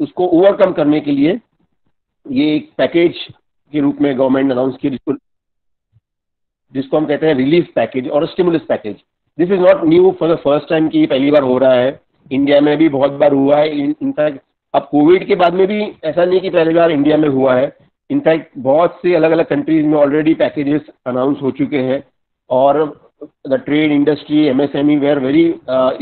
उसको ओवरकम करने के लिए ये एक पैकेज के रूप में गवर्नमेंट अनाउंस किया, जिसको जिसको हम कहते हैं रिलीफ पैकेज और stimulus package this is not new for the first time की पहली बार हो रहा है. इंडिया में भी बहुत बार हुआ है. इनफैक्ट अब कोविड के बाद में भी ऐसा नहीं कि पहली बार इंडिया में हुआ है. इनफैक्ट बहुत से अलग अलग कंट्रीज़ में ऑलरेडी पैकेजेस अनाउंस हो चुके हैं और the trade industry MSME were very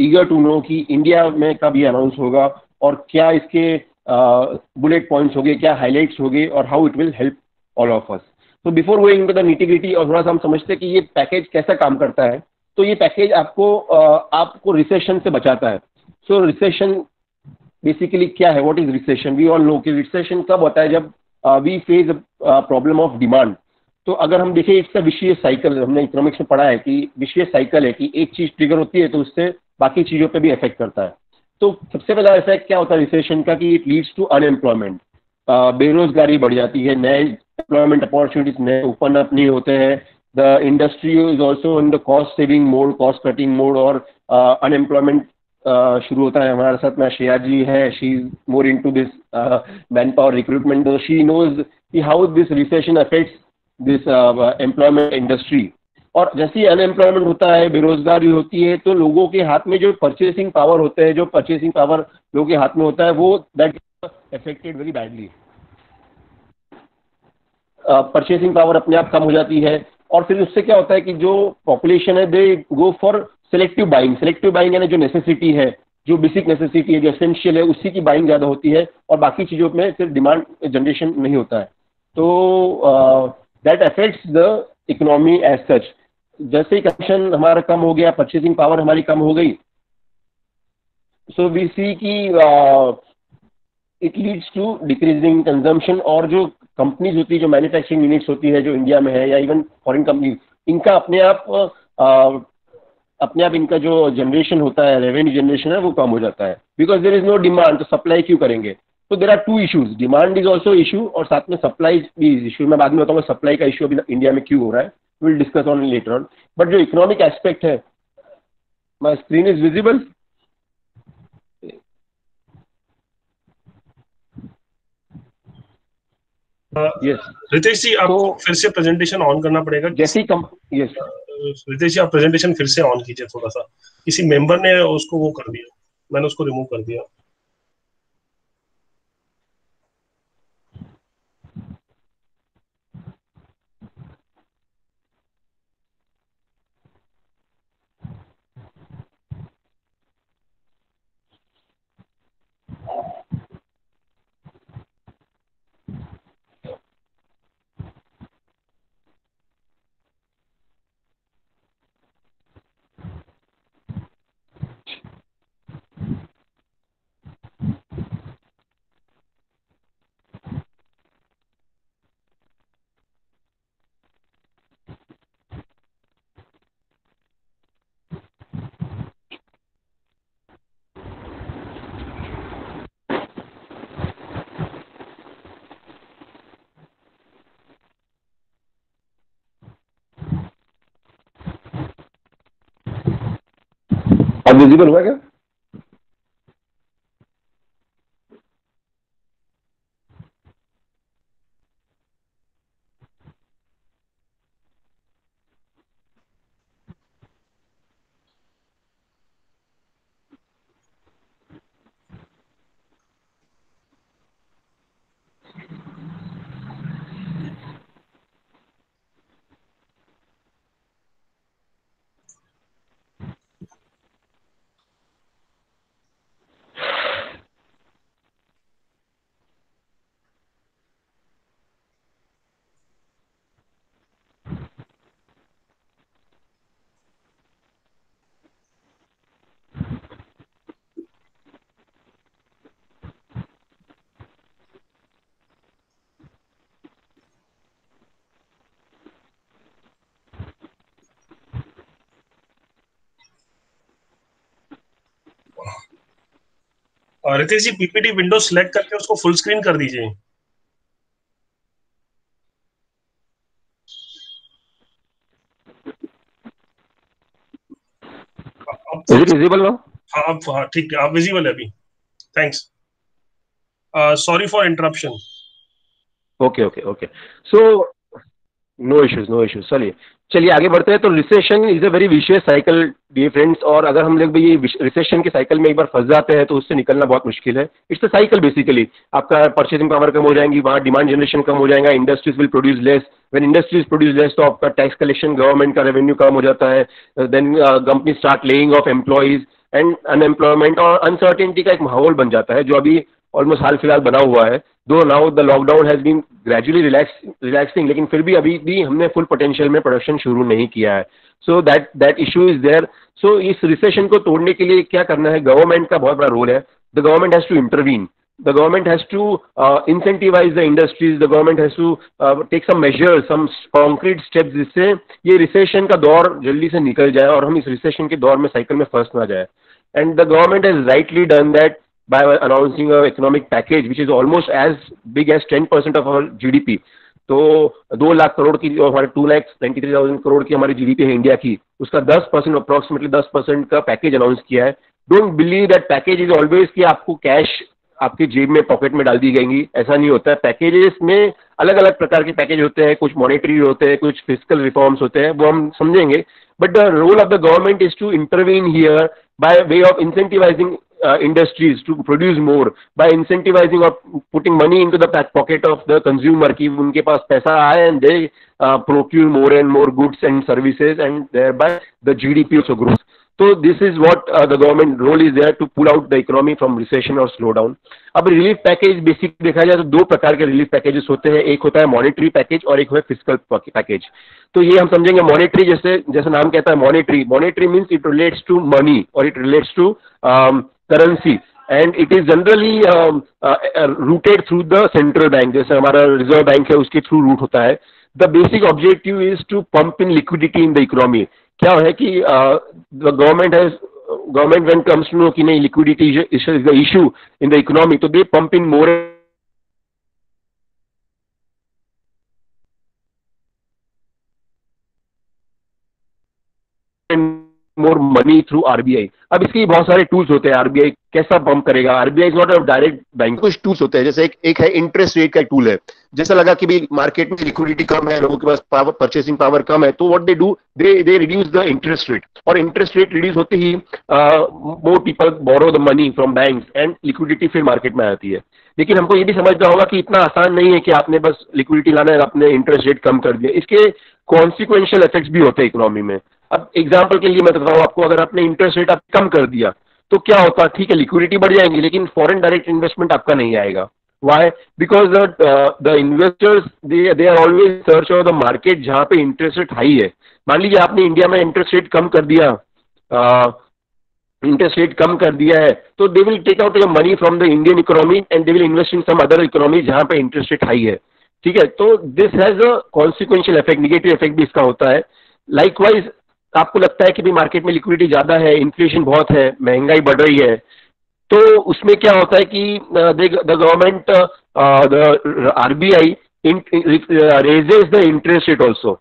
eager to know कि इंडिया में कब ये अनाउंस होगा और क्या इसके बुलेट uh, पॉइंट्स होंगे क्या हाईलाइट्स होंगे और how it will help all of us तो before going to the nitty gritty और थोड़ा सा हम समझते हैं कि ये पैकेज कैसा काम करता है तो ये पैकेज आपको uh, आपको रिसेशन से बचाता है. सो रिसेशन बेसिकली क्या है? What is recession we all know कि रिसेशन कब होता है जब we face problem of demand तो अगर हम देखें इसका विशेष साइकिल हमने इकोनॉमिक्स में पढ़ा है कि विशेष साइकिल है कि एक चीज़ ट्रिगर होती है तो उससे बाकी चीज़ों पर भी इफ़ेक्ट करता है। तो सबसे पहला इफ़ेक्ट क्या होता है रिसेशन का कि इट लीड्स टू अनएम्प्लॉयमेंट बेरोजगारी बढ़ जाती है, नए एम्प्लॉयमेंट अपॉर्चुनिटीज़ नए ओपन अप नहीं होते हैं। The industry is also in the cost saving mode cost cutting mode और अनएम्प्लॉयमेंट शुरू होता है हमारे साथ में। श्रेया जी है she is more into this man power recruitment she knows कि how this recession affects this employment industry और जैसे ही अनएम्प्लॉयमेंट होता है, बेरोजगारी होती है तो लोगों के हाथ में जो परचेसिंग पावर होते हैं, जो परचेसिंग पावर लोगों के हाथ में होता है, वो that affected very badly purchasing power अपने आप कम हो जाती है और फिर उससे क्या होता है कि जो पॉपुलेशन है they go for selective buying selective buying यानी जो नेसेसिटी है, जो बेसिक नेसेसिटी है, जो एसेंशियल है, उसी की बाइंग ज़्यादा होती है और बाकी चीज़ों में फिर डिमांड जनरेशन नहीं होता है। तो that affects the economy as such जैसे ही कंजन हमारा कम हो गया परचेसिंग पावर हमारी कम हो गई सो वी सी की it leads to decreasing consumption और जो कंपनीज़ होती है जो मैन्युफैक्चरिंग यूनिट्स होती है जो इंडिया में है या इवन फॉरेन कंपनीज़ इनका अपने आप uh, अपने आप इनका जो जनरेशन होता है रेवेन्यू जनरेशन है वो कम हो जाता है। Because there is no demand तो सप्लाई क्यों करेंगे? तो there are two issues demand is also issue और साथ में सप्लाई भी इज़ इशू मैं बाद में बताऊँगा सप्लाई का इशू अभी इंडिया में क्यों हो रहा है. Will discuss on later on but जो इकोनॉमिक एस्पेक्ट है my screen is visible yes Ritesh ji आपको तो, फिर से प्रेजेंटेशन ऑन करना पड़ेगा। जैसे ही कम यस रितेश जी आप प्रेजेंटेशन फिर से ऑन कीजिए थोड़ा सा। किसी मेंबर ने उसको वो कर दिया। मैंने उसको रिमूव कर दिया। अब विजिबल हुआ क्या Ritesh ji PPT window select करके उसको फुल स्क्रीन कर दीजिए। It हाँ अब हाँ ठीक है आप विजिबल है अभी। Thanks sorry for interruption okay okay okay so no issues no issues चलिए चलिए आगे बढ़ते हैं तो recession is a very vicious cycle the friends और अगर हम लोग भी ये रिसेशन के साइकिल में एक बार फंस जाते हैं तो उससे निकलना बहुत मुश्किल है। इट्स अ साइकिल बेसिकली आपका परचेसिंग पावर कम हो जाएँगी, वहाँ डिमांड जनरेशन कम हो जाएगा industries will produce less when industries produce less तो आपका टैक्स कलेक्शन गवर्नमेंट का रेवेन्यू कम हो जाता है। Then company start laying off employees and unemployment और अनसर्टेनिटी का एक माहौल बन जाता है, जो अभी ऑलमोस्ट हाल फ़िलहाल बना हुआ है। Though now the lockdown has been gradually relax relaxing लेकिन फिर भी अभी भी हमने फुल पोटेंशियल में प्रोडक्शन शुरू नहीं किया है। So that that issue is there so इस रिसेशन को तोड़ने के लिए क्या करना है? गवर्नमेंट का बहुत बड़ा रोल है। The government has to intervene has to uh, incentivize the industries. The government has to uh, take some measures some concrete steps जिससे ये रिसेशन का दौर जल्दी से निकल जाए और हम इस रिसेशन के दौर में साइकिल में फंस ना जाए। And the government has rightly done that by announcing a economic package which is almost as big as 10% of our GDP. तो दो लाख करोड़ की जो हमारे two lakhs twenty three thousand crore की हमारी जीडीपी है इंडिया की। उसका दस परसेंट अप्रोक्सीमेटली दस परसेंट का पैकेज अनाउंस किया है। Don't believe that package is always कि आपको कैश आपकी जेब में पॉकेट में डाल दी जाएँगी। ऐसा नहीं होता है। पैकेजेस में अलग अलग प्रकार के पैकेज होते हैं। कुछ मॉनिटरी होते हैं, कुछ फ़िज़िकल रिफॉर्म्स होते हैं। वो हम समझेंगे। But the role of the government is to intervene here by way of incentivising uh, industries to produce more by incentivizing or putting money into the pocket of the consumer कि उनके पास पैसा आए and they uh, procure more and more goods and services and thereby the GDP also grows. So this is what uh, the government role is there to pull out the economy from recession or slowdown. अब relief package basic देखा जाए तो दो प्रकार के relief packages होते हैं एक होता है मॉनेटरी पैकेज और एक है फ़िज़िकल पैकेज तो ये हम समझेंगे मॉनेटरी जैसे जैसे नाम कहता है monetary monetary means it relates to money और it relates to currency generally um, uh, uh, routed through the central bank जैसे हमारा रिज़र्व बैंक है उसके थ्रू रूट होता है the basic objective is to pump in liquidity in the economy क्या है कि the government has government when comes to know ki nahi liquidity is the issue in the economy so they pump in more more money through RBI अब इसके बहुत सारे tools होते हैं RBI कैसा पंप करेगा? RBI is not a direct bank कुछ tools होते हैं जैसे एक, एक है इंटरेस्ट रेट का टूल है। जैसा लगा कि भी मार्केट में लिक्विडिटी कम है लोगों के पास पावर परचेसिंग पावर कम है तो what they do they they reduce the interest rate और इंटरेस्ट रेट रिड्यूस होते ही more people borrow the money from bank and liquidity फिर मार्केट में आती है। लेकिन हमको ये भी समझना होगा कि इतना आसान नहीं है कि आपने बस लिक्विडिटी लाना है आपने इंटरेस्ट रेट कम कर दिया। इसके कॉन्सिक्वेंशियल इफेक्ट्स भी होते हैं इकोनॉमी में। अब एग्ज़ाम्पल के लिए मैं बताता आपको अगर आपने इंटरेस्ट रेट आप कम कर दिया तो क्या होता ठीक है लिक्विडिटी बढ़ जाएँगी, लेकिन फॉरेन डायरेक्ट इन्वेस्टमेंट आपका नहीं आएगा। Why because the investors they are always search of the market जहाँ पे इंटरेस्ट रेट हाई है। मान लीजिए आपने इंडिया में इंटरेस्ट रेट कम कर दिया इंटरेस्ट रेट कम कर दिया है तो they will take out your money from the Indian economy and they will invest in some other economy जहाँ पे इंटरेस्ट रेट हाई है। ठीक है तो this has a consequential effect negative effect भी इसका होता है। लाइकवाइज आपको लगता है कि भी मार्केट में लिक्विडिटी ज़्यादा है इन्फ्लेशन बहुत है, महँगाई बढ़ रही है तो उसमें क्या होता है कि the government RBI raises the interest rate also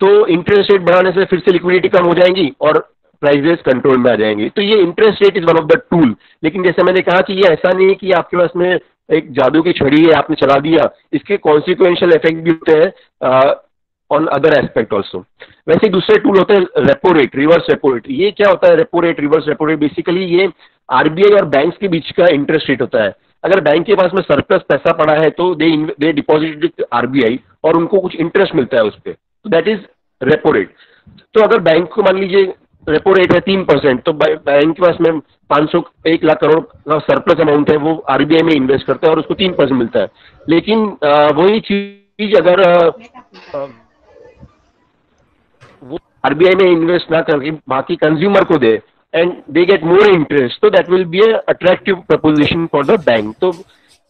तो इंटरेस्ट रेट बढ़ाने से फिर से लिक्विडिटी कम हो जाएँगी और प्राइजेस कंट्रोल में आ जाएँगी। तो ये interest rate is one of the tool लेकिन जैसे मैंने कहा कि ये ऐसा नहीं है कि आपके पास में एक जादू की छड़ी है आपने चला दिया। इसके कॉन्सिक्वेंशियल इफ़ेक्ट भी होते हैं ऑन अदर एस्पेक्ट ऑल्सो वैसे दूसरे टूल होते हैं repo rate reverse repo rate ये क्या होता है repo rate reverse repo rate basically ये आरबीआई और बैंक के बीच का इंटरेस्ट रेट होता है। अगर बैंक के पास में सरप्लस पैसा पड़ा है तो दे दे डिपॉजिट आरबीआई और उनको कुछ इंटरेस्ट मिलता है उस पर दैट इज़ रेपो रेट तो अगर बैंक को मान लीजिए रेपो रेट है तीन परसेंट तो बैंक के पास में पाँच सौ, एक लाख करोड़ का सरप्लस अमाउंट है, वो आरबीआई में इन्वेस्ट करता है और उसको तीन परसेंट मिलता है। लेकिन वही चीज़ अगर वो आरबीआई में इन्वेस्ट ना करके बाकी कंज्यूमर को दे and they get more interest तो that will be attractive proposition for the bank तो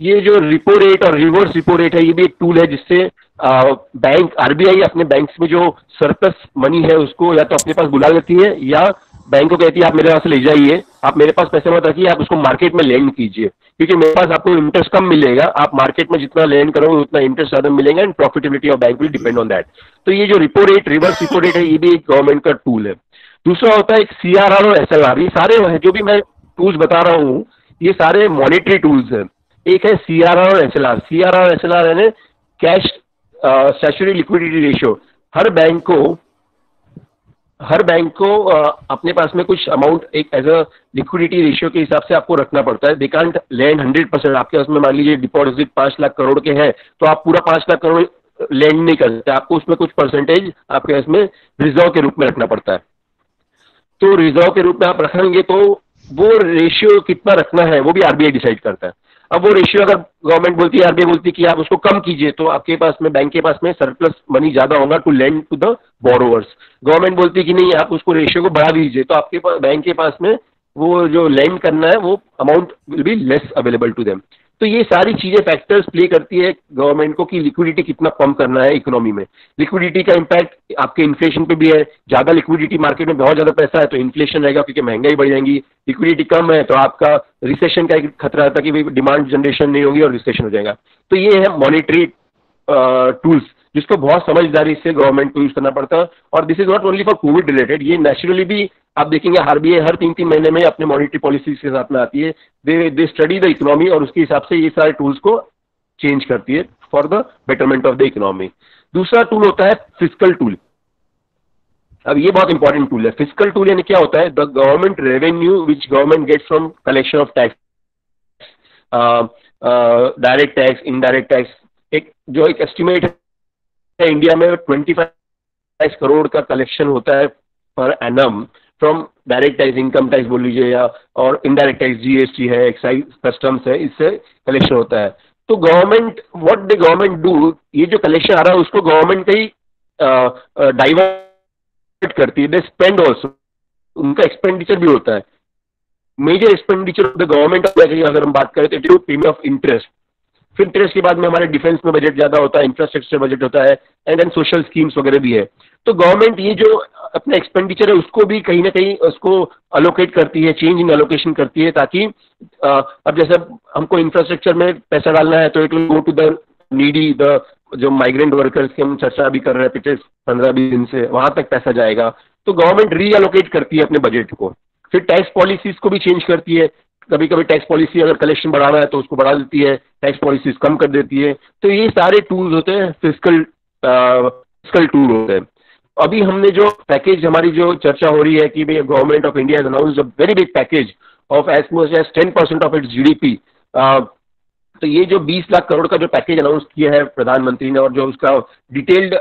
ये जो रिपो रेट और रिवर्स रिपो रेट है, ये भी एक टूल है जिससे बैंक आरबीआई अपने बैंक में जो सरप्लस मनी है उसको या तो अपने पास बुला लेती है, या बैंक को कहती है, आप मेरे पास ले जाइए, आप मेरे पास पैसे मत रखिए, आप उसको मार्केट में लैंड कीजिए। क्योंकि मेरे पास आपको इंटरेस्ट कम मिलेगा, आप मार्केट में जितना लैंड करोगे, उतना इंटरेस्ट ज़्यादा मिलेगा and profitability of bank will depend on that तो ये जो repo rate reverse repo rate है, ये भी एक गवर्नमेंट का टूल है। दूसरा होता है एक सी आर आर और एस एल आर ये सारे जो भी मैं टूल्स बता रहा हूँ, ये सारे मॉनिटरी टूल्स हैं। एक है सी आर आर और S L R C R R S L R यानी कैश स्टैचुरी लिक्विडिटी रेशियो हर बैंक को, हर बैंक को अपने पास में कुछ अमाउंट एक एज अ लिक्विडिटी रेशियो के हिसाब से आपको रखना पड़ता है. They can't lend hundred percent आपके उसमें मान लीजिए डिपॉजिट पाँच लाख करोड़ के हैं तो आप पूरा पाँच लाख करोड़ लैंड नहीं कर सकते. आपको उसमें कुछ परसेंटेज आपके इसमें रिज़र्व के रूप में रखना पड़ता है. तो रिज़र्व के रूप में आप रखेंगे तो वो रेशियो कितना रखना है, वो भी आरबीआई डिसाइड करता है. अब वो रेशियो अगर गवर्नमेंट बोलती है आरबीआई बोलती है कि आप उसको कम कीजिए तो आपके पास में बैंक के पास में सरप्लस मनी ज़्यादा होगा to lend to the borrowers government बोलती है कि नहीं, आप उसको रेशियो को बढ़ा दीजिए तो आपके पास बैंक के पास में वो जो लैंड करना है, वो amount will be less available to them तो ये सारी चीज़ें फैक्टर्स प्ले करती है गवर्नमेंट को कि लिक्विडिटी कितना कम करना है इकोनॉमी में। लिक्विडिटी का इम्पैक्ट आपके इन्फ्लेशन पे भी है। ज़्यादा लिक्विडिटी मार्केट में बहुत ज़्यादा पैसा है तो इन्फ्लेशन रहेगा क्योंकि महँगाई बढ़ जाएँगी। लिक्विडिटी कम है तो आपका रिसेशन का एक खतरा रहता है कि डिमांड जनरेशन नहीं होगी और रिसेशन हो जाएगा। तो ये है मॉनिटरी टूल्स जिसको बहुत समझदारी से गवर्नमेंट को यूज़ करना पड़ता। है और this is not only for COVID related ये नेचुरली भी आप देखेंगे हर आरबीआई हर तीन तीन महीने में अपने मॉनिटरी पॉलिसीज़ के साथ में आती है। They they study the economy और उसके हिसाब से ये सारे टूल्स को चेंज करती है for the betterment of the economy दूसरा टूल होता है फ़िज़िकल टूल अब ये बहुत इंपॉर्टेंट टूल है। फ़िज़िकल टूल यानी क्या होता है? The government revenue which government gets from collection of tax direct tax indirect tax एक, जो एक एस्टिमेट है इंडिया में ट्वेंटी फाइव करोड़ का कलेक्शन होता है per annum from direct tax income tax बोल लीजिए, या और इनडायरेक्ट टैक्स जीएसटी है एक्साइज कस्टम्स है, इससे कलेक्शन होता है। तो government what the government do ये जो कलेक्शन आ रहा है, उसको गवर्नमेंट कहीं डाइवर्ट करती है। दे स्पेंड ऑल्सो उनका एक्सपेंडिचर भी होता है। Major expenditure of the government अगर हम बात करें तो पेमेंट ऑफ़ इंटरेस्ट फिर इंटरेस्ट के बाद में हमारे डिफेंस में बजट ज़्यादा होता है इंफ्रास्ट्रक्चर बजट होता है एंड देन सोशल स्कीम्स वगैरह भी है। तो गवर्नमेंट ये जो अपना एक्सपेंडिचर है, उसको भी कहीं ना कहीं उसको अलोकेट करती है चेंज इन अलोकेशन करती है ताकि अब जैसे हमको इंफ्रास्ट्रक्चर में पैसा डालना है तो it will go to the needy the जो माइग्रेंट वर्कर्स की हम चर्चा भी कर रहे हैं पिछले पंद्रह बीस दिन से, वहाँ तक पैसा जाएगा। तो गवर्नमेंट रीअलोकेट करती है अपने बजट को। फिर टैक्स पॉलिसीज़ को भी चेंज करती है। कभी कभी टैक्स पॉलिसी अगर कलेक्शन बढ़ाना है तो उसको बढ़ा देती है टैक्स पॉलिसीज़ कम कर देती है। तो ये सारे टूल्स होते हैं फ़िज़िकल फ़िज़िकल टूल होते हैं। अभी हमने जो पैकेज हमारी जो चर्चा हो रही है कि भाई government of India announce a very big package of as much as ten percent of its GDP तो ये जो 20 लाख करोड़ का जो पैकेज अनाउंस किया है प्रधानमंत्री ने और जो उसका डिटेल्ड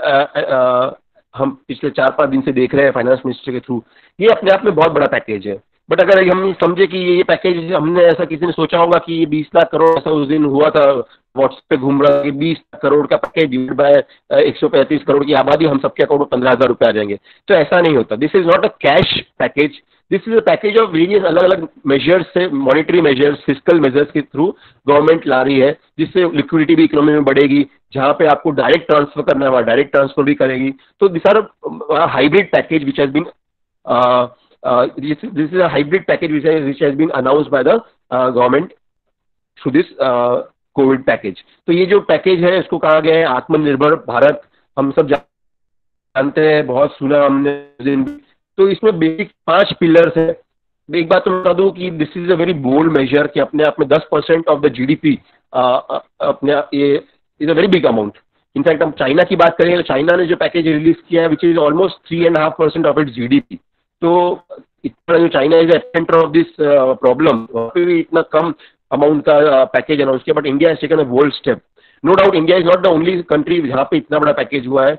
हम पिछले चार पाँच दिन से देख रहे हैं फाइनेंस मिनिस्टर के थ्रू ये अपने आप में बहुत बड़ा पैकेज है। बट अगर हम समझे कि ये पैकेज हमने ऐसा किसी ने सोचा होगा कि ये बीस लाख करोड़ ऐसा उस दिन हुआ था व्हाट्सएप पे घूम रहा कि बीस करोड़ का पैकेज डिवाइड बाय एक सौ पैंतीस करोड़ की आबादी, हम सबके अकाउंट में पंद्रह हज़ार रुपये आ जाएँगे। तो ऐसा नहीं होता। This is not a cash package this is a package of various अलग अलग मेजर्स से मॉनिटरी मेजर्स फ़िज़िकल मेजर्स के थ्रू गवर्नमेंट ला रही है, जिससे लिक्विडिटी भी इकोनॉमी में बढ़ेगी, जहाँ पे आपको डायरेक्ट ट्रांसफ़र करना है, वहाँ डायरेक्ट ट्रांसफ़र भी करेगी। तो this are hybrid package which has been this, this is a hybrid package which has, been announced by the uh, government through this COVID uh, package तो ये जो पैकेज है इसको कहा गया है आत्मनिर्भर भारत। हम सब जानते हैं बहुत सुना हमने तो इसमें बेसिक पाँच पिलर्स है। एक बात तो बता दूँ कि this is a very bold measure कि अपने आप में दस परसेंट ऑफ़ द जीडीपी अपने ये is a very big amount in fact हम चाइना की बात करें तो चाइना ने जो पैकेज रिलीज़ किया है which is almost three and half percent of its GDP तो इतना जो China is centre of this problem वहाँ भी इतना कम अमाउंट का पैकेज अनाउंस किया but India has taken a bold step no doubt India is not the only country जहाँ पे इतना बड़ा पैकेज हुआ है.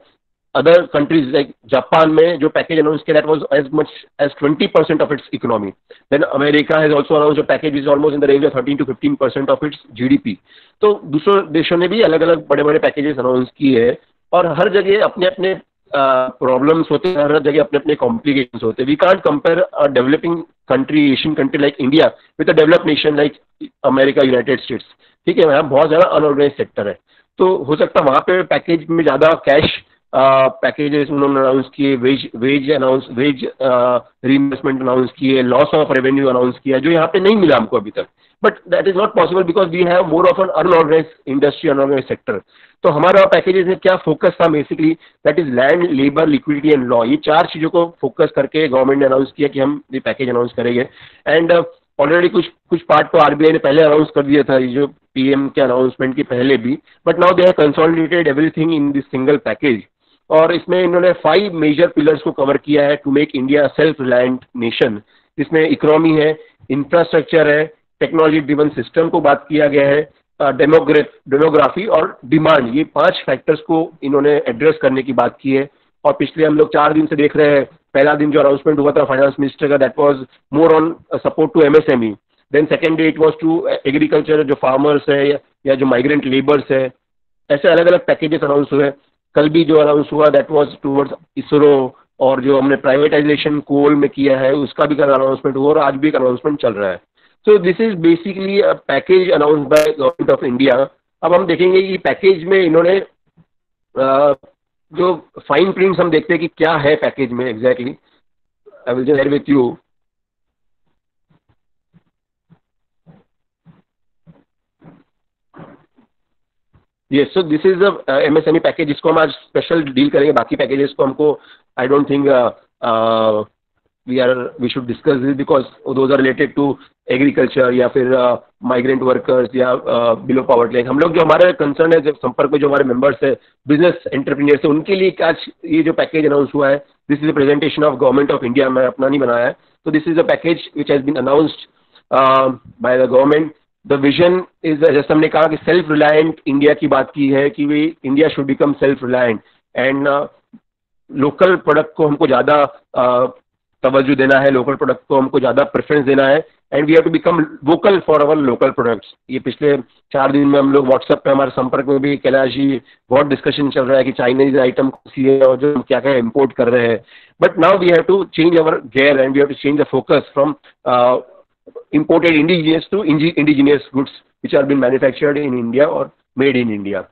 अदर कंट्रीज़ लाइक जापान में जो पैकेज अनाउंस किया that was as much as 20 percent of its economy then America has also announce package is almost in the range of 13 to 15 percent of its GDP तो दूसरे देशों ने भी अलग अलग बड़े बड़े पैकेजेस अनाउंस किए हैं और हर जगह अपने अपने प्रॉब्लम्स होते हैं, हर जगह अपने अपने कॉम्प्लिकेशन होते हैं. We can't compare a developing country Asian country like India with a develop nation like America United States ठीक है वहाँ बहुत ज़्यादा अनऑर्गेनाइज सेक्टर है. तो हो सकता है वहाँ पे पैकेज में ज़्यादा कैश पैकेजेस उन्होंने अनाउंस किए wage wage announce wage reinvestment announce किए लॉस ऑफ़ रेवेन्यू अनाउंस किया, जो यहाँ पे नहीं मिला हमको अभी तक। But that is not possible because we have more of an unorganise industry unorganise sector तो हमारा पैकेजेस में क्या फोकस था basically that is land labour liquidity and law ये चार चीज़ों को फोकस करके गवर्नमेंट ने अनाउंस किया कि हम ये पैकेज अनाउंस करेंगे। एंड ऑलरेडी कुछ कुछ पार्ट तो आरबीआई ने पहले अनाउंस कर दिया था, ये जो पीएम के अनाउंसमेंट के पहले भी। But now they have consolidated everything in this single package और इसमें इन्होंने फाइव मेजर पिलर्स को कवर किया है to make India self reliant nation इसमें इकोनॉमी है इंफ्रास्ट्रक्चर है टेक्नोलॉजी ड्रिवन सिस्टम को बात किया गया है डेमोग्राफी और डिमांड ये पाँच फैक्टर्स को इन्होंने एड्रेस करने की बात की है। और पिछले हम लोग चार दिन से देख रहे हैं। पहला दिन जो अनाउंसमेंट हुआ था फाइनेंस मिनिस्टर का that was more on support to MSME then second day it was to agriculture जो फार्मर्स है या जो माइग्रेंट लेबर्स है। ऐसे अलग अलग पैकेजेस अनाउंस हुए। कल भी जो अनाउंस हुआ दैट वाज टूवर्ड्स इसरो और जो हमने प्राइवेटाइजेशन कोल में किया है, उसका भी कल अनाउंसमेंट हुआ और आज भी एक अनाउंसमेंट चल रहा है। So this is basically a package announce by government of India अब हम देखेंगे कि पैकेज में इन्होंने जो फाइन प्रिंट्स हम देखते हैं कि क्या है पैकेज में exactly I will just with you ये so this is M S M E package जिसको हम आज स्पेशल डील करेंगे बाकी पैकेजेस को हमको I don't think we are we should discuss this because those are related to agriculture या फिर माइग्रेंट uh, वर्कर्स या बिलो पॉवर्टी लाइन हम लोग जो हमारे कंसर्न है जो संपर्क में जो हमारे मेंबर्स है बिज़नेस एंटरप्रीनियर्स है उनके लिए आज ये जो पैकेज अनाउंस हुआ है this is a presentation of government of India मैं अपना नहीं बनाया है। तो this is a package which has been announced by the government the vision is जैसे हमने कहा कि सेल्फ रिलायंट इंडिया की बात की है कि वे India should become self reliant and local product को हमको ज़्यादा uh, तवज्जो देना है लोकल प्रोडक्ट को हमको ज़्यादा प्रेफरेंस देना है. And we have to become vocal for our local products ये पिछले चार दिन में हम लोग व्हाट्सएप पे हमारे संपर्क में भी कैलाश जी बहुत डिस्कशन चल रहा है कि चाइनीज़ आइटम कौन सी है और जो हम क्या क्या इम्पोर्ट कर रहे हैं. But now we have to change our gear and we have to change the focus from imported indigenous to indigenous goods which are being manufactured in India or made in India.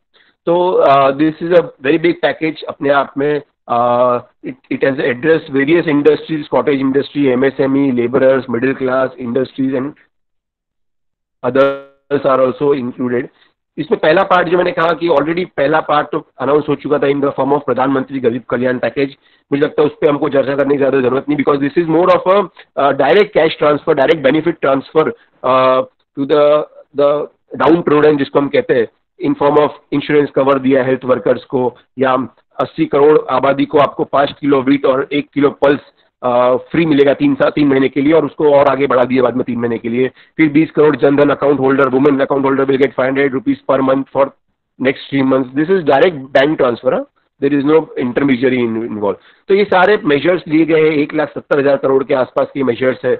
So uh, this is a very big package अपने आप में uh, it, it has addressed various industries, cottage industry, MSME, laborers, middle class industries and others are also included. इसमें पहला part जो मैंने कहा कि already पहला पार्ट तो अनाउंस हो चुका था इन द फॉर्म ऑफ़ प्रधानमंत्री गरीब कल्याण पैकेज मुझे लगता है उस पर हमको चर्चा करने की ज़्यादा ज़रूरत नहीं because this is more of a direct cash transfer direct benefit transfer to the the down prudent जिसको हम कहते हैं in form of insurance cover दिया हेल्थ वर्कर्स को, या अस्सी करोड़ आबादी को आपको पाँच किलो वीट और एक किलो पल्स फ्री मिलेगा तीन साल तीन महीने के लिए और उसको और आगे बढ़ा दिए बाद में तीन महीने के लिए। फिर बीस crore Jan Dhan account holder women account holder will get five hundred rupees per month for next three month this is direct bank transfer there is no intermediary involve तो ये सारे मेजर्स लिए गए हैं। एक लाख सत्तर हज़ार करोड़ के आसपास के मेजर्स है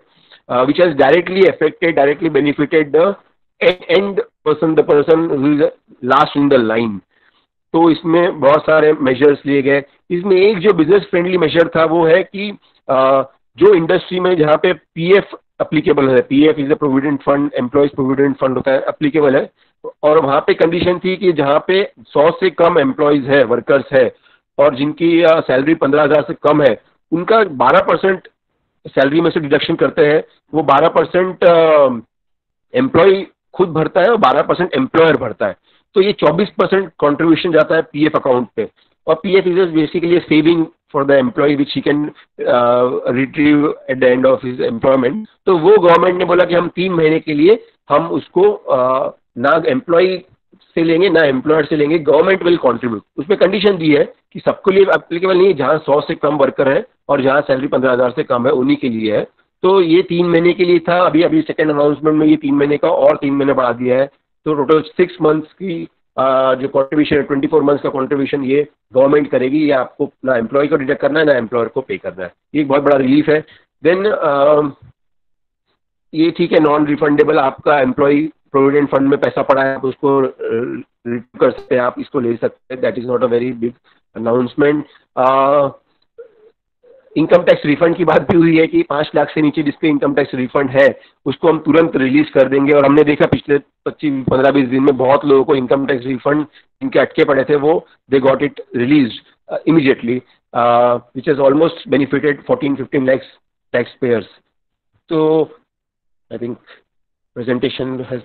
which has directly affected directly benefited the end person the person last in the line तो इसमें बहुत सारे मेजर्स लिए गए। इसमें एक जो बिज़नेस फ्रेंडली मेजर था वो है कि जो इंडस्ट्री में जहाँ पे पीएफ अप्लीकेबल है PF is a provident fund employees provident fund होता है अप्लीकेबल है, और वहाँ पे कंडीशन थी कि जहाँ पे सौ से कम एम्प्लॉयज़ है वर्कर्स है, और जिनकी सैलरी पंद्रह हज़ार से कम है, उनका बारह परसेंट सैलरी में से डिडक्शन करते हैं, वो बारह परसेंट एम्प्लॉय खुद भरता है और बारह परसेंट एम्प्लॉयर भरता है। तो ये चौबीस परसेंट कॉन्ट्रीब्यूशन जाता है पीएफ अकाउंट पे, और PF is basically saving for the employ which he can retrieve at the end of his employment तो वो गवर्नमेंट ने बोला कि हम तीन महीने के लिए हम उसको uh, ना एम्प्लॉय से लेंगे ना एम्प्लॉयर से लेंगे गवर्नमेंट विल कॉन्ट्रीब्यूट उसमें कंडीशन दी है कि सबके लिए अप्लीकेबल नहीं है जहाँ सौ से कम वर्कर है और जहाँ सैलरी पंद्रह हज़ार से कम है उन्हीं के लिए है। तो ये तीन महीने के लिए था। अभी अभी सेकेंड अनाउंसमेंट में ये तीन महीने का और तीन महीने बढ़ा दिया है। तो टोटल सिक्स मंथ्स की जो कॉन्ट्रीब्यूशन है ट्वेंटी फोर मंथ्स का कॉन्ट्रीब्यूशन ये गवर्नमेंट करेगी, ये आपको ना एम्प्लॉय को डिडक्ट करना है, ना एम्प्लॉयर को पे करना है। ये एक बहुत बड़ा रिलीफ है। देन ये ठीक है नॉन रिफंडेबल आपका एम्प्लॉय प्रोविडेंट फंड में पैसा पड़ा है, आप उसको कर सकते हैं, आप इसको ले सकते हैं। That is not a very big announcement income tax refund की बात भी हुई है कि पाँच लाख से नीचे जिसके इनकम टैक्स रिफंड है उसको हम तुरंत रिलीज़ कर देंगे और हमने देखा पिछले पच्चीस पंद्रह बीस दिन में बहुत लोगों को इनकम टैक्स रिफंड इनके अटके पड़े थे वो they got it release uh, which which has almost benefited 14, 15 lakhs taxpayers. So I think presentation has.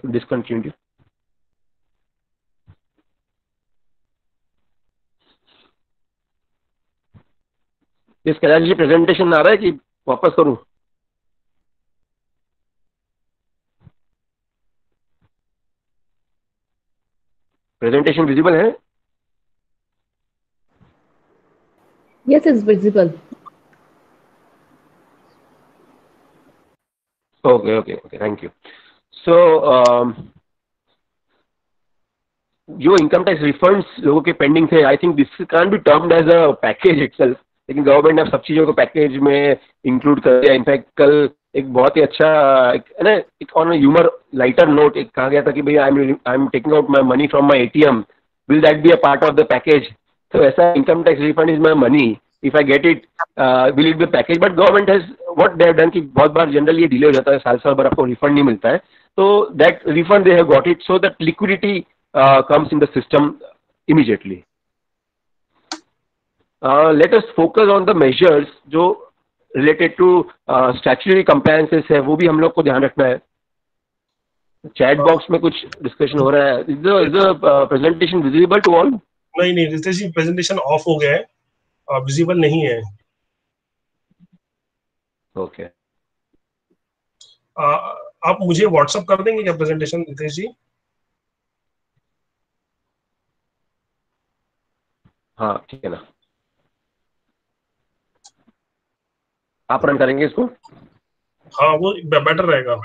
इस कैलाश जी प्रेजेंटेशन आ रहा है कि वापस करूँ प्रेजेंटेशन विजिबल है it's visible. Okay, okay, okay. Thank you. So, um, जो इनकम टैक्स रिफंड्स लोगों के पेंडिंग थे I think this can be termed as a package itself लेकिन गवर्नमेंट ने अब सब चीज़ों को पैकेज में इंक्लूड कर दिया। इनफैक्ट कल एक बहुत ही अच्छा है ना, एक ऑन ह्यूमर लाइटर नोट एक कहा गया था कि भाई I am I am taking out my money from my A T M will that be a part of the package तो ऐसा income tax refund is my money if I get it will it be package but government has what they done कि बहुत बार generally ये delay हो जाता है, साल साल भर आपको रिफंड नहीं मिलता है। तो that refund they have got it so that liquidity comes in the system immediately let us focus on the measures जो रिलेटेड टू स्टैचुरी कंप्लायंसेस है वो भी हम लोग को ध्यान रखना है। चैट बॉक्स में कुछ डिस्कशन हो रहा है। Is the presentation visible to all नहीं नहीं रितेश जी प्रेजेंटेशन ऑफ़ हो गया है। विजिबल नहीं है। Okay okay. आप मुझे व्हाट्सअप कर देंगे क्या प्रेजेंटेशन रितेश जी? हाँ ठीक है ना। आप रन करेंगे इसको? हाँ वो बेटर रहेगा।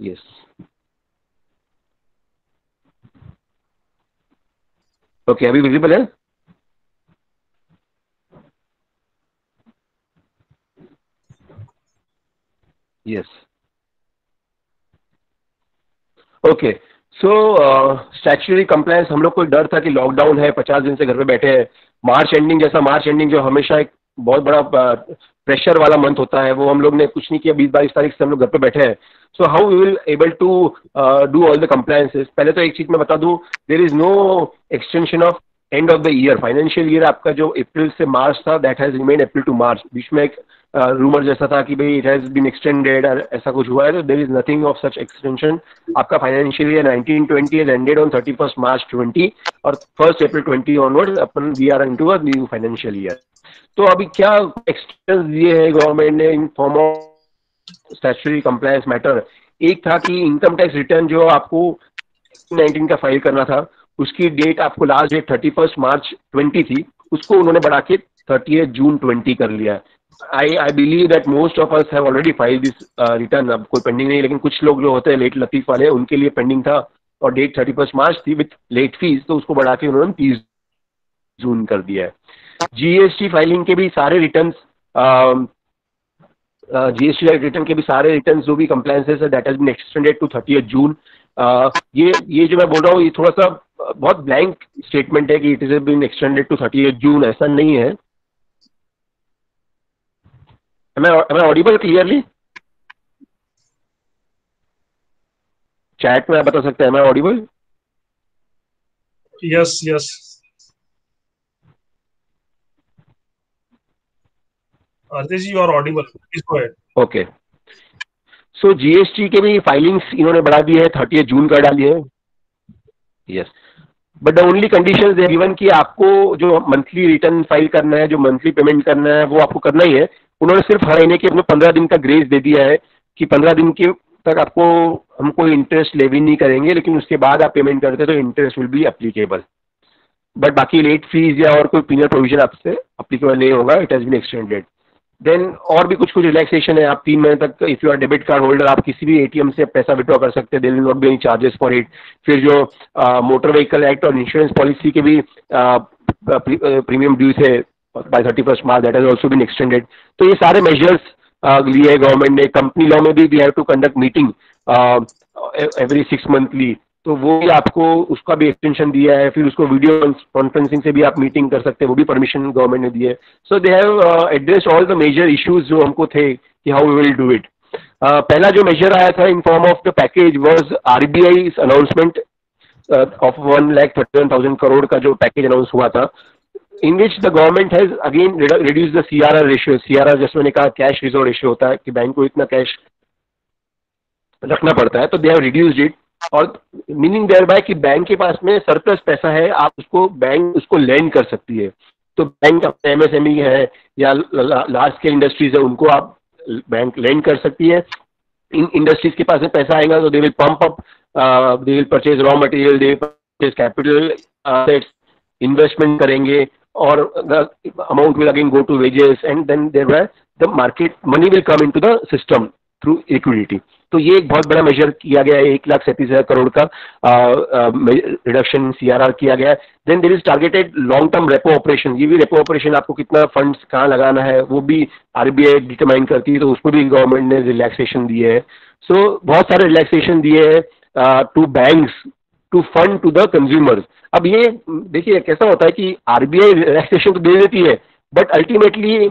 यस ओके अभी विजिबल है? Yes okay so statutory compliance हम लोग को डर था कि लॉकडाउन है, पचास दिन से घर पे बैठे हैं। मार्च एंडिंग जैसा मार्च एंडिंग जो हमेशा एक बहुत बड़ा प्रेशर वाला मंथ होता है, वो हम लोग ने कुछ नहीं किया। बीस बाईस तारीख से हम लोग घर पे बैठे हैं। So how we will able to do all the compliances पहले तो एक चीज़ मैं बता दूँ there is no extension of end of the year financial year आपका जो अप्रैल से मार्च था that has remain April to March बीच में एक रूमर जैसा था कि भाई इट हैज़ बीन एक्सटेंडेड ऐसा कुछ हुआ है तो there is nothing of such extension आपका financial year nineteen twenty is ended on thirty first March twenty और first April twenty onward upon we are in to a new financial year तो अभी क्या एक्सटेंस दिए है government ने in form of statutory compliance matter एक था कि इनकम टैक्स रिटर्न जो आपको नाइनटीन का फ़ाइल करना था, उसकी डेट आपको last date thirty first March twenty थी, उसको उन्होंने बढ़ा के थर्टी जून ट्वेंटी कर लिया I I believe that most of us have already file this return अब कोई पेंडिंग नहीं, लेकिन कुछ लोग जो होते हैं लेट लतीफ वाले, उनके लिए पेंडिंग था और डेट थर्टी फ़र्स्ट मार्च थी विथ लेट फ़ीस तो उसको बढ़ा के उन्होंने तीस जून कर दिया है। जीएसटी फाइलिंग के भी सारे रिटर्न जीएसटी रिटर्न के भी सारे रिटर्न जो भी कंप्लायंसेस है that has been extended to thirty June ये ये जो मैं बोल रहा हूँ, ये थोड़ा सा बहुत ब्लैंक स्टेटमेंट है कि it is been extended to thirty June ऐसा नहीं है। Am I, am I audible clearly? Chat में आप बता सकते हैं मैं audible yes yes ji are audible okay so GST के भी फाइलिंग्स इन्होंने बढ़ा दी है थर्टी जून कर डाली है। Yes but the only condition है गिवन कि आपको जो मंथली रिटर्न फ़ाइल करना है जो मंथली पेमेंट करना है वो आपको करना ही है। उन्होंने सिर्फ़ हर महीने के अपने पंद्रह दिन का ग्रेस दे दिया है कि पंद्रह दिन के तक आपको, हम कोई इंटरेस्ट लेवी नहीं करेंगे, लेकिन उसके बाद आप पेमेंट करते तो interest will be applicable but बाकी लेट फ़ीस या और कोई पीनियर प्रोविज़न आपसे अप्लीकेबल नहीं होगा it has been extended then और भी कुछ कुछ रिलैक्सेशन है, आप तीन महीने तक if you are debit card holder आप किसी भी एटीएम से पैसा विड्रॉ कर सकते हैं there'll not be any charges for it फिर जो मोटर व्हीकल एक्ट और इंश्योरेंस पॉलिसी के भी प्रीमियम ड्यूज थे by thirty first March that has also been extended तो ये सारे मेजर्स लिए है गवर्नमेंट ने कंपनी लॉ में भी we have to conduct meeting every six monthly तो वो भी आपको उसका भी एक्सटेंशन दिया है, फिर उसको वीडियो कॉन्फ्रेंसिंग से भी आप मीटिंग कर सकते हैं, वो भी परमिशन गवर्नमेंट ने दी है। So they have address all the major issues जो हमको थे, कि how we will do it पहला जो मेजर आया था in form of the package was RBI announcement of one lakh thirty one thousand crore का जो पैकेज अनाउंस हुआ था। In which the government has again reduce the C R R ratio C R R जैसे मैंने कहा cash reserve ratio होता है कि बैंक को इतना कैश रखना पड़ता है तो दे हैव रिड्यूस्ड इट और मीनिंग देयर बाय कि बैंक के पास में सरप्लस पैसा है, आप उसको बैंक उसको लैंड कर सकती है। तो बैंक अपने एमएसएमई है, या लार्ज स्केल इंडस्ट्रीज़ है, उनको आप बैंक लैंड कर सकती है। इन इंडस्ट्रीज़ के पास में पैसा आएगा तो they will pump up they will purchase raw material they will purchase capital investment करेंगे। और the amount will again go to wages and then there the market money will come into the system through liquidity तो ये एक बहुत बड़ा major किया गया है एक लाख सैंतीस हज़ार करोड़ का रिडक्शन सीआरआर किया गया है। Then there is targeted long term repo operation ये भी रेपो ऑपरेशन आपको कितना फंड्स कहाँ लगाना है वो भी आरबीआई डिटरमाइन करती है तो उसको भी गवर्नमेंट ने रिलैक्सेशन दिए है। सो so, बहुत सारे रिलैक्सेशन दिए है to banks to fund to the consumers अब ये, देखिए, कैसा होता है कि आरबीआई रिलैक्सेशन तो दे देती है but ultimately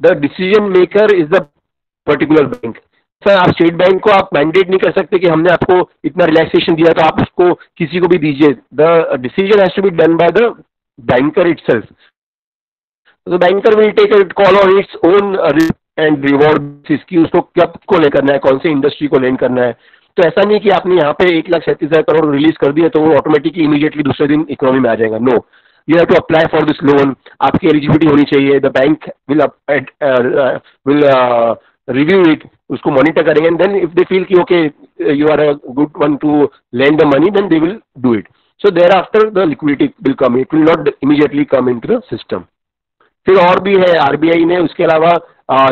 the decision maker is the particular bank sir आप स्टेट बैंक को आप मैंडेट नहीं कर सकते कि हमने आपको इतना रिलैक्सेशन दिया तो आप उसको किसी को भी दीजिए। The decision has to be done by the banker it तो banker will take call on its own and reward इसकी उसको कब को ले करना है, कौन से इंडस्ट्री को लेन करना है। तो ऐसा नहीं कि आपने यहाँ पे एक लाख सैंतीस हज़ार करोड़ रिलीज़ कर दिया तो वो ऑटोमेटिकली इमीडिएटली दूसरे दिन इकोनॉमी में आ जाएगा। No you have to apply for this loan आपकी एलिजिबिलिटी होनी चाहिए। The bank will will review it उसको मॉनिटर करेंगे and then if they feel कि okay you are a good one to lend the money then they will do it so thereafter the liquidity will come it will not immediately come into the system फिर और भी है RBI ने उसके अलावा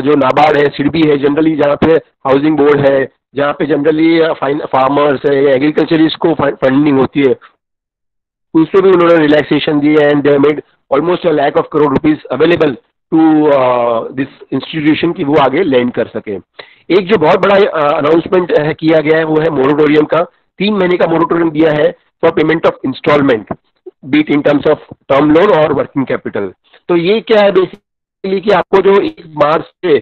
जो नाबार्ड है सिडबी है जनरली जहाँ पे हाउसिंग बोर्ड है जहाँ पे जनरली फार्मर्स है या एग्रीकल्चरिस्ट को फंडिंग होती है। उसमें भी उन्होंने रिलैक्सेशन दी है and they made almost lakh of crore rupees available to this institution की वो आगे लैंड कर सके। एक जो बहुत बड़ा अनाउंसमेंट uh, किया गया है वो है मोरोटोरियम का। तीन महीने का मोरोटोरियम दिया है for payment of installment be it in terms of term loan और वर्किंग कैपिटल तो ये क्या है बेसिकली कि आपको जो एक मार्च से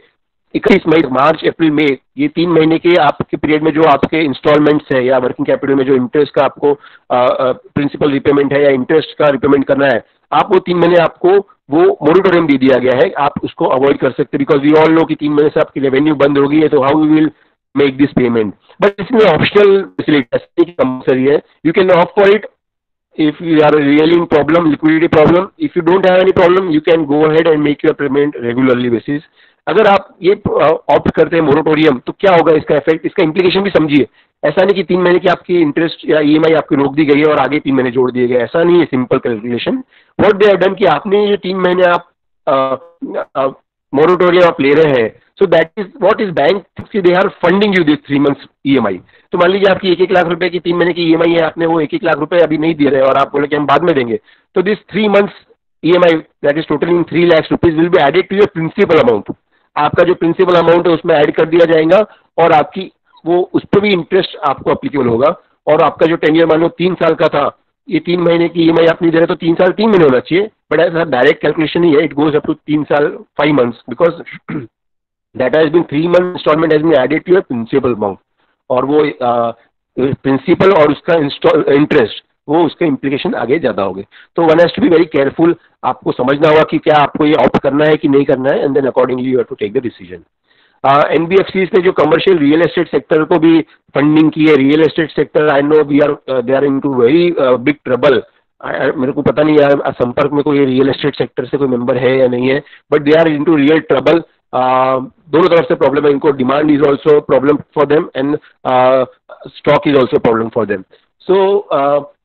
इक्कीस मई, मार्च, अप्रैल, मई, ये तीन महीने के आपके पीरियड में जो आपके इंस्टॉलमेंट्स है या वर्किंग कैपिटल में जो इंटरेस्ट का आपको प्रिंसिपल रिपेमेंट है या इंटरेस्ट का रिपेमेंट करना है, आप वो तीन महीने आपको वो मोरिटोरियम दे दिया गया है। आप उसको अवॉइड कर सकते हैं बिकॉज़ वी ऑल नो कि तीन महीने से आपकी रेवेन्यू बंद होगी तो how you will make this payment but इसमें ऑप्शनल फैसिलिटी कंपलसरी है। You can opt for it if you are really in problem, liquidity problem. If you don't have any problem, you can go ahead and make your payment regularly basis. अगर आप ये opt करते हैं मोरोटोरियम तो क्या होगा इसका इफ़ेक्ट इसका इम्प्लीकेशन भी समझिए। ऐसा नहीं कि तीन महीने की आपकी इंटरेस्ट या ई e आपकी रोक दी गई है और आगे तीन महीने जोड़ दिए गए ऐसा नहीं है simple calculation what they done कि आपने ये तीन महीने आप मोरोटोरियम आप ले रहे हैं। So that is what is bank they are funding you this three months EMI तो मान लीजिए आपकी एक एक लाख रुपए की तीन महीने की ई e है, आपने वो एक एक लाख रुपए अभी नहीं दे रहे और आप बोले कि हम बाद में देंगे। तो this three months E M I that is total in three lakhs rupees will be added to your principal amount आपका जो प्रिंसिपल अमाउंट है उसमें ऐड कर दिया जाएगा और आपकी वो उस पर भी इंटरेस्ट आपको अप्लीकेबल होगा। और आपका जो टेन ईयर मान लो तीन साल का था, ये तीन महीने की ई एम आई आप नहीं दे रहे तो तीन साल तीन महीने होना चाहिए। बट ऐसा डायरेक्ट कैलकुलेशन ही है इट गोज अप टू तीन साल five months because that has been three month installment has been added to your principal amount और वो प्रिंसिपल और उसका इंटरेस्ट वो उसके इम्प्लीकेशन आगे ज़्यादा होंगे। तो one has to be very careful आपको समझना होगा कि क्या आपको ये ऑप्ट करना है कि नहीं करना है and then accordingly you have to take the decision N B F C ने जो कमर्शियल रियल एस्टेट सेक्टर को भी फंडिंग की है real estate sector I know we are they are into very big trouble मेरे को पता नहीं है संपर्क में कोई रियल एस्टेट सेक्टर से कोई मेंबर है या नहीं है but they are into real trouble दोनों तरफ़ से प्रॉब्लम है, इनको demand is also problem for them and stock is also problem for them so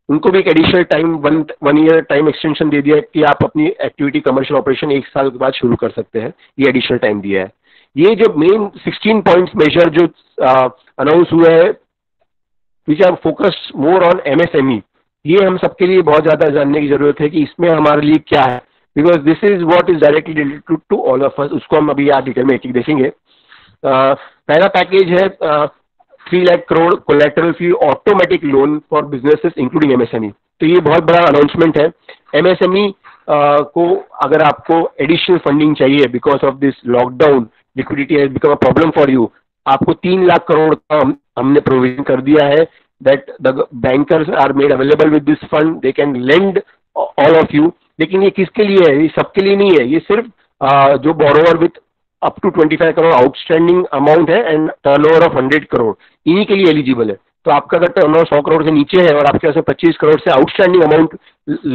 उनको भी एक additional time one one year time extension दे दिया है कि आप अपनी एक्टिविटी कमर्शियल ऑपरेशन एक साल के बाद शुरू कर सकते हैं। ये एडिशनल टाइम दिया है। ये जो मेन 16 पॉइंट्स मेजर जो अनाउंस हुआ है which are focus more on MSME ये हम सबके लिए बहुत ज़्यादा जानने की ज़रूरत है कि इसमें हमारे लिए क्या है। Because this is what is directly related to all of us उसको हम अभी यहाँ डिटेल में एक देखेंगे। पहला पैकेज है three lakh crore collateral free automatic loan for businesses including MSME तो ये बहुत बड़ा अनाउंसमेंट है। एमएसएमई को अगर आपको एडिशनल फंडिंग चाहिए because of this lockdown liquidity has become a problem for you आपको तीन लाख करोड़ का हम, हमने प्रोविज़न कर दिया है that the bankers are made available with this fund they can lend all of you लेकिन ये किसके लिए है? ये सबके लिए नहीं है। ये सिर्फ़ uh, जो borrower with up to 25 crore outstanding amount है एंड टर्नओवर ऑफ़ 100 करोड़ इन्हीं के लिए एलिजिबल है। तो आपका अगर टर्नओवर 100 करोड़ से नीचे है और आपके पास पच्चीस करोड़ से आउटस्टैंडिंग अमाउंट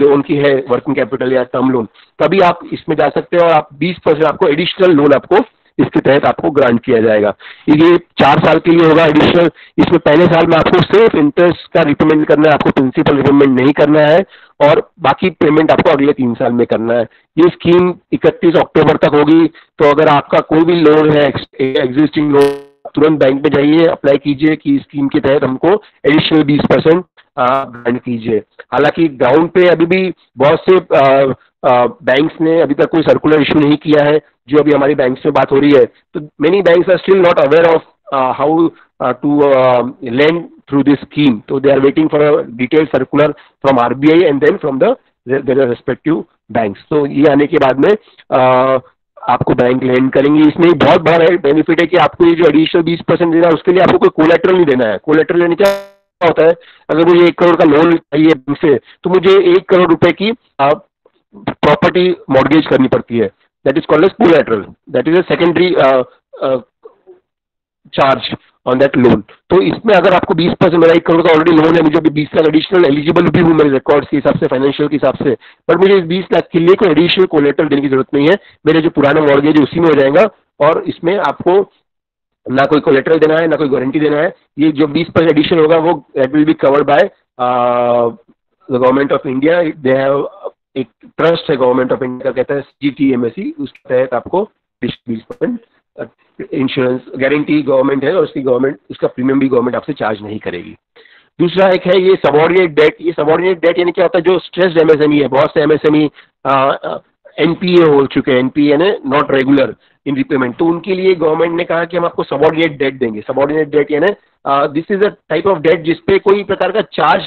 लोन की है वर्किंग कैपिटल या टर्म लोन तभी आप इसमें जा सकते हो और आप 20 परसेंट आपको एडिशनल लोन आपको इसके तहत आपको ग्रांट किया जाएगा। ये चार साल के लिए होगा एडिशनल इसमें पहले साल में आपको सिर्फ़ इंटरेस्ट का रिपेमेंट करना है, आपको प्रिंसिपल रिपेमेंट नहीं करना है। और बाकी पेमेंट आपको अगले तीन साल में करना है। ये स्कीम 31 अक्टूबर तक होगी तो अगर आपका कोई भी लोन है एग्जिस्टिंग लोन तुरंत बैंक में जाइए अप्लाई कीजिए कि स्कीम के तहत हमको एडिशनल बीस परसेंट ग्रांट कीजिए। हालाँकि ग्राउंड पे अभी भी बहुत से बैंक्स ने अभी तक कोई सर्कुलर इशू नहीं किया है, जो अभी हमारी बैंक में बात हो रही है। तो many banks are still not aware of how to lend through this scheme तो they are waiting for a detail circular from RBI and then from the respective banks तो ये आने के बाद में uh, आपको बैंक लैंड करेंगे। इसमें बहुत बड़ा बेनिफिट है कि आपको ये जो एडिशनल बीस परसेंट देना है उसके लिए आपको कोई कोलेट्रल नहीं देना है। कोलेट्रल लेने क्या होता है? अगर मुझे एक करोड़ का लोन चाहिए बैंक से तो मुझे एक करोड़ रुपए की प्रॉपर्टी मॉडगेज करनी पड़ती है। That is called as collateral that is a secondary charge on that loan तो इसमें अगर आपको 20 परसेंट मेरा एक करोड़ का ऑलरेडी लोन है, मुझे अभी 20 लाख एडिशनल एलिजिबल भी हूँ मेरे रिकॉर्ड्स के हिसाब से फाइनेंशियल के हिसाब से। बट मुझे इस 20 लाख के लिए कोई एडिशनल कोलेटर देने की ज़रूरत नहीं है। मेरे जो पुराना मॉर्गेज है, उसी में हो जाएगा और इसमें आपको ना कोई कोलेटरल देना है, ना कोई गारंटी देना है। ये जो बीस परसेंट एडिशन होगा, वो that will be covered by the government of India they have एक ट्रस्ट है गवर्नमेंट ऑफ़ इंडिया का, कहता है G T M S C उसके तहत आपको बीस परसेंट इंश्योरेंस गारंटी गवर्नमेंट है और उसकी गवर्नमेंट उसका प्रीमियम भी गवर्नमेंट आपसे चार्ज नहीं करेगी। दूसरा एक है ये सबॉर्डिनेट डेट ये सबॉर्डिनेट डेट यानी क्या होता है जो स्ट्रेस्ड एमएसएमई है बहुत से एमएसएमई एनपीए हो चुके हैं एनपीए यानी नॉट रेगुलर इन रिपेमेंट तो उनके लिए गवर्नमेंट ने कहा कि हम आपको सबॉर्डिनेट डेट देंगे। सबॉर्डिनेट डेट यानी this is a type of debt जिसपे कोई प्रकार का चार्ज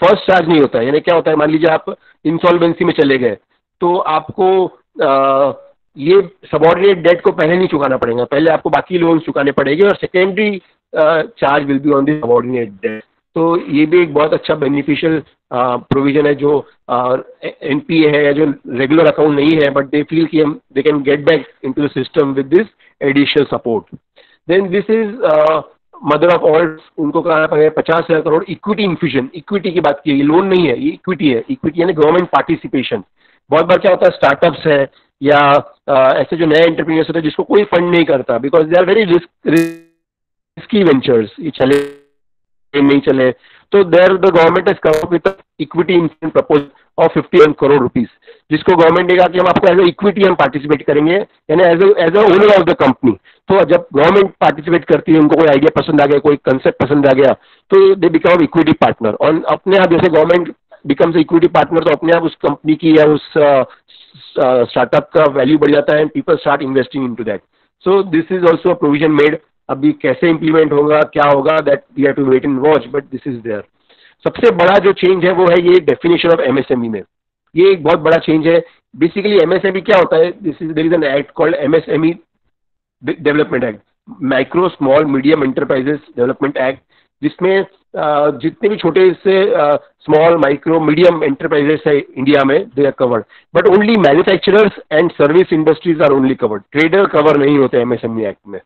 फ़र्स्ट चार्ज नहीं होता। है यानी क्या होता है मान लीजिए आप इंसॉल्वेंसी में चले गए तो आपको आ, ये सबॉर्डिनेट डेट को पहले नहीं चुकाना पड़ेगा, पहले आपको बाकी लोन चुकाने पड़ेंगे और secondary charge will be on the subordinate debt तो ये भी एक बहुत अच्छा बेनिफिशियल प्रोविज़न है जो एन पी ए है या जो रेगुलर अकाउंट नहीं है बट दे फील कि हम they can get back into the system with this additional support then this is mother of all उनको कहा है पचास हज़ार करोड़ इक्विटी इन्फ्यूजन इक्विटी की बात की है लोन नहीं है, ये इक्विटी है इक्विटी यानी गवर्नमेंट पार्टिसिपेशन बहुत बार क्या होता है स्टार्टअप्स है या ऐसे जो नए एंटरप्रीनियर्स होते हैं जिसको कोई फंड नहीं करता because they are very risk risky ventures ये चले, नहीं चले। तो there the government is come with equity infusion propose of fifty one crore rupees जिसको गवर्नमेंट देगा कि हम आपको एज इक्विटी हम पार्टिसिपेट करेंगे, यानी as as a owner of the company तो जब गवर्नमेंट पार्टिसिपेट करती है, उनको कोई आइडिया पसंद आ गया, कोई कंसेप्ट पसंद आ गया तो दे बिकम इक्विटी पार्टनर और अपने आप जैसे गवर्नमेंट बिकम्स इक्विटी पार्टनर तो अपने आप उस कंपनी की या उस स्टार्टअप का वैल्यू बढ़ जाता है and people start investing into that so this is also provision made अभी कैसे इंप्लीमेंट होगा, क्या होगा that we have to wait and watch but this is their सबसे बड़ा जो चेंज है वो है ये डेफिनेशन ऑफ़ एमएसएमई में। ये एक बहुत बड़ा चेंज है। बेसिकली एमएसएमई क्या होता है? This is there is an act called MSME development act micro small medium enterprises development act जिसमें जितने भी छोटे से स्मॉल माइक्रो मीडियम एंटरप्राइजेस है इंडिया में they are covered but only manufacturers and service industries are only covered trader cover नहीं होते MSME act में.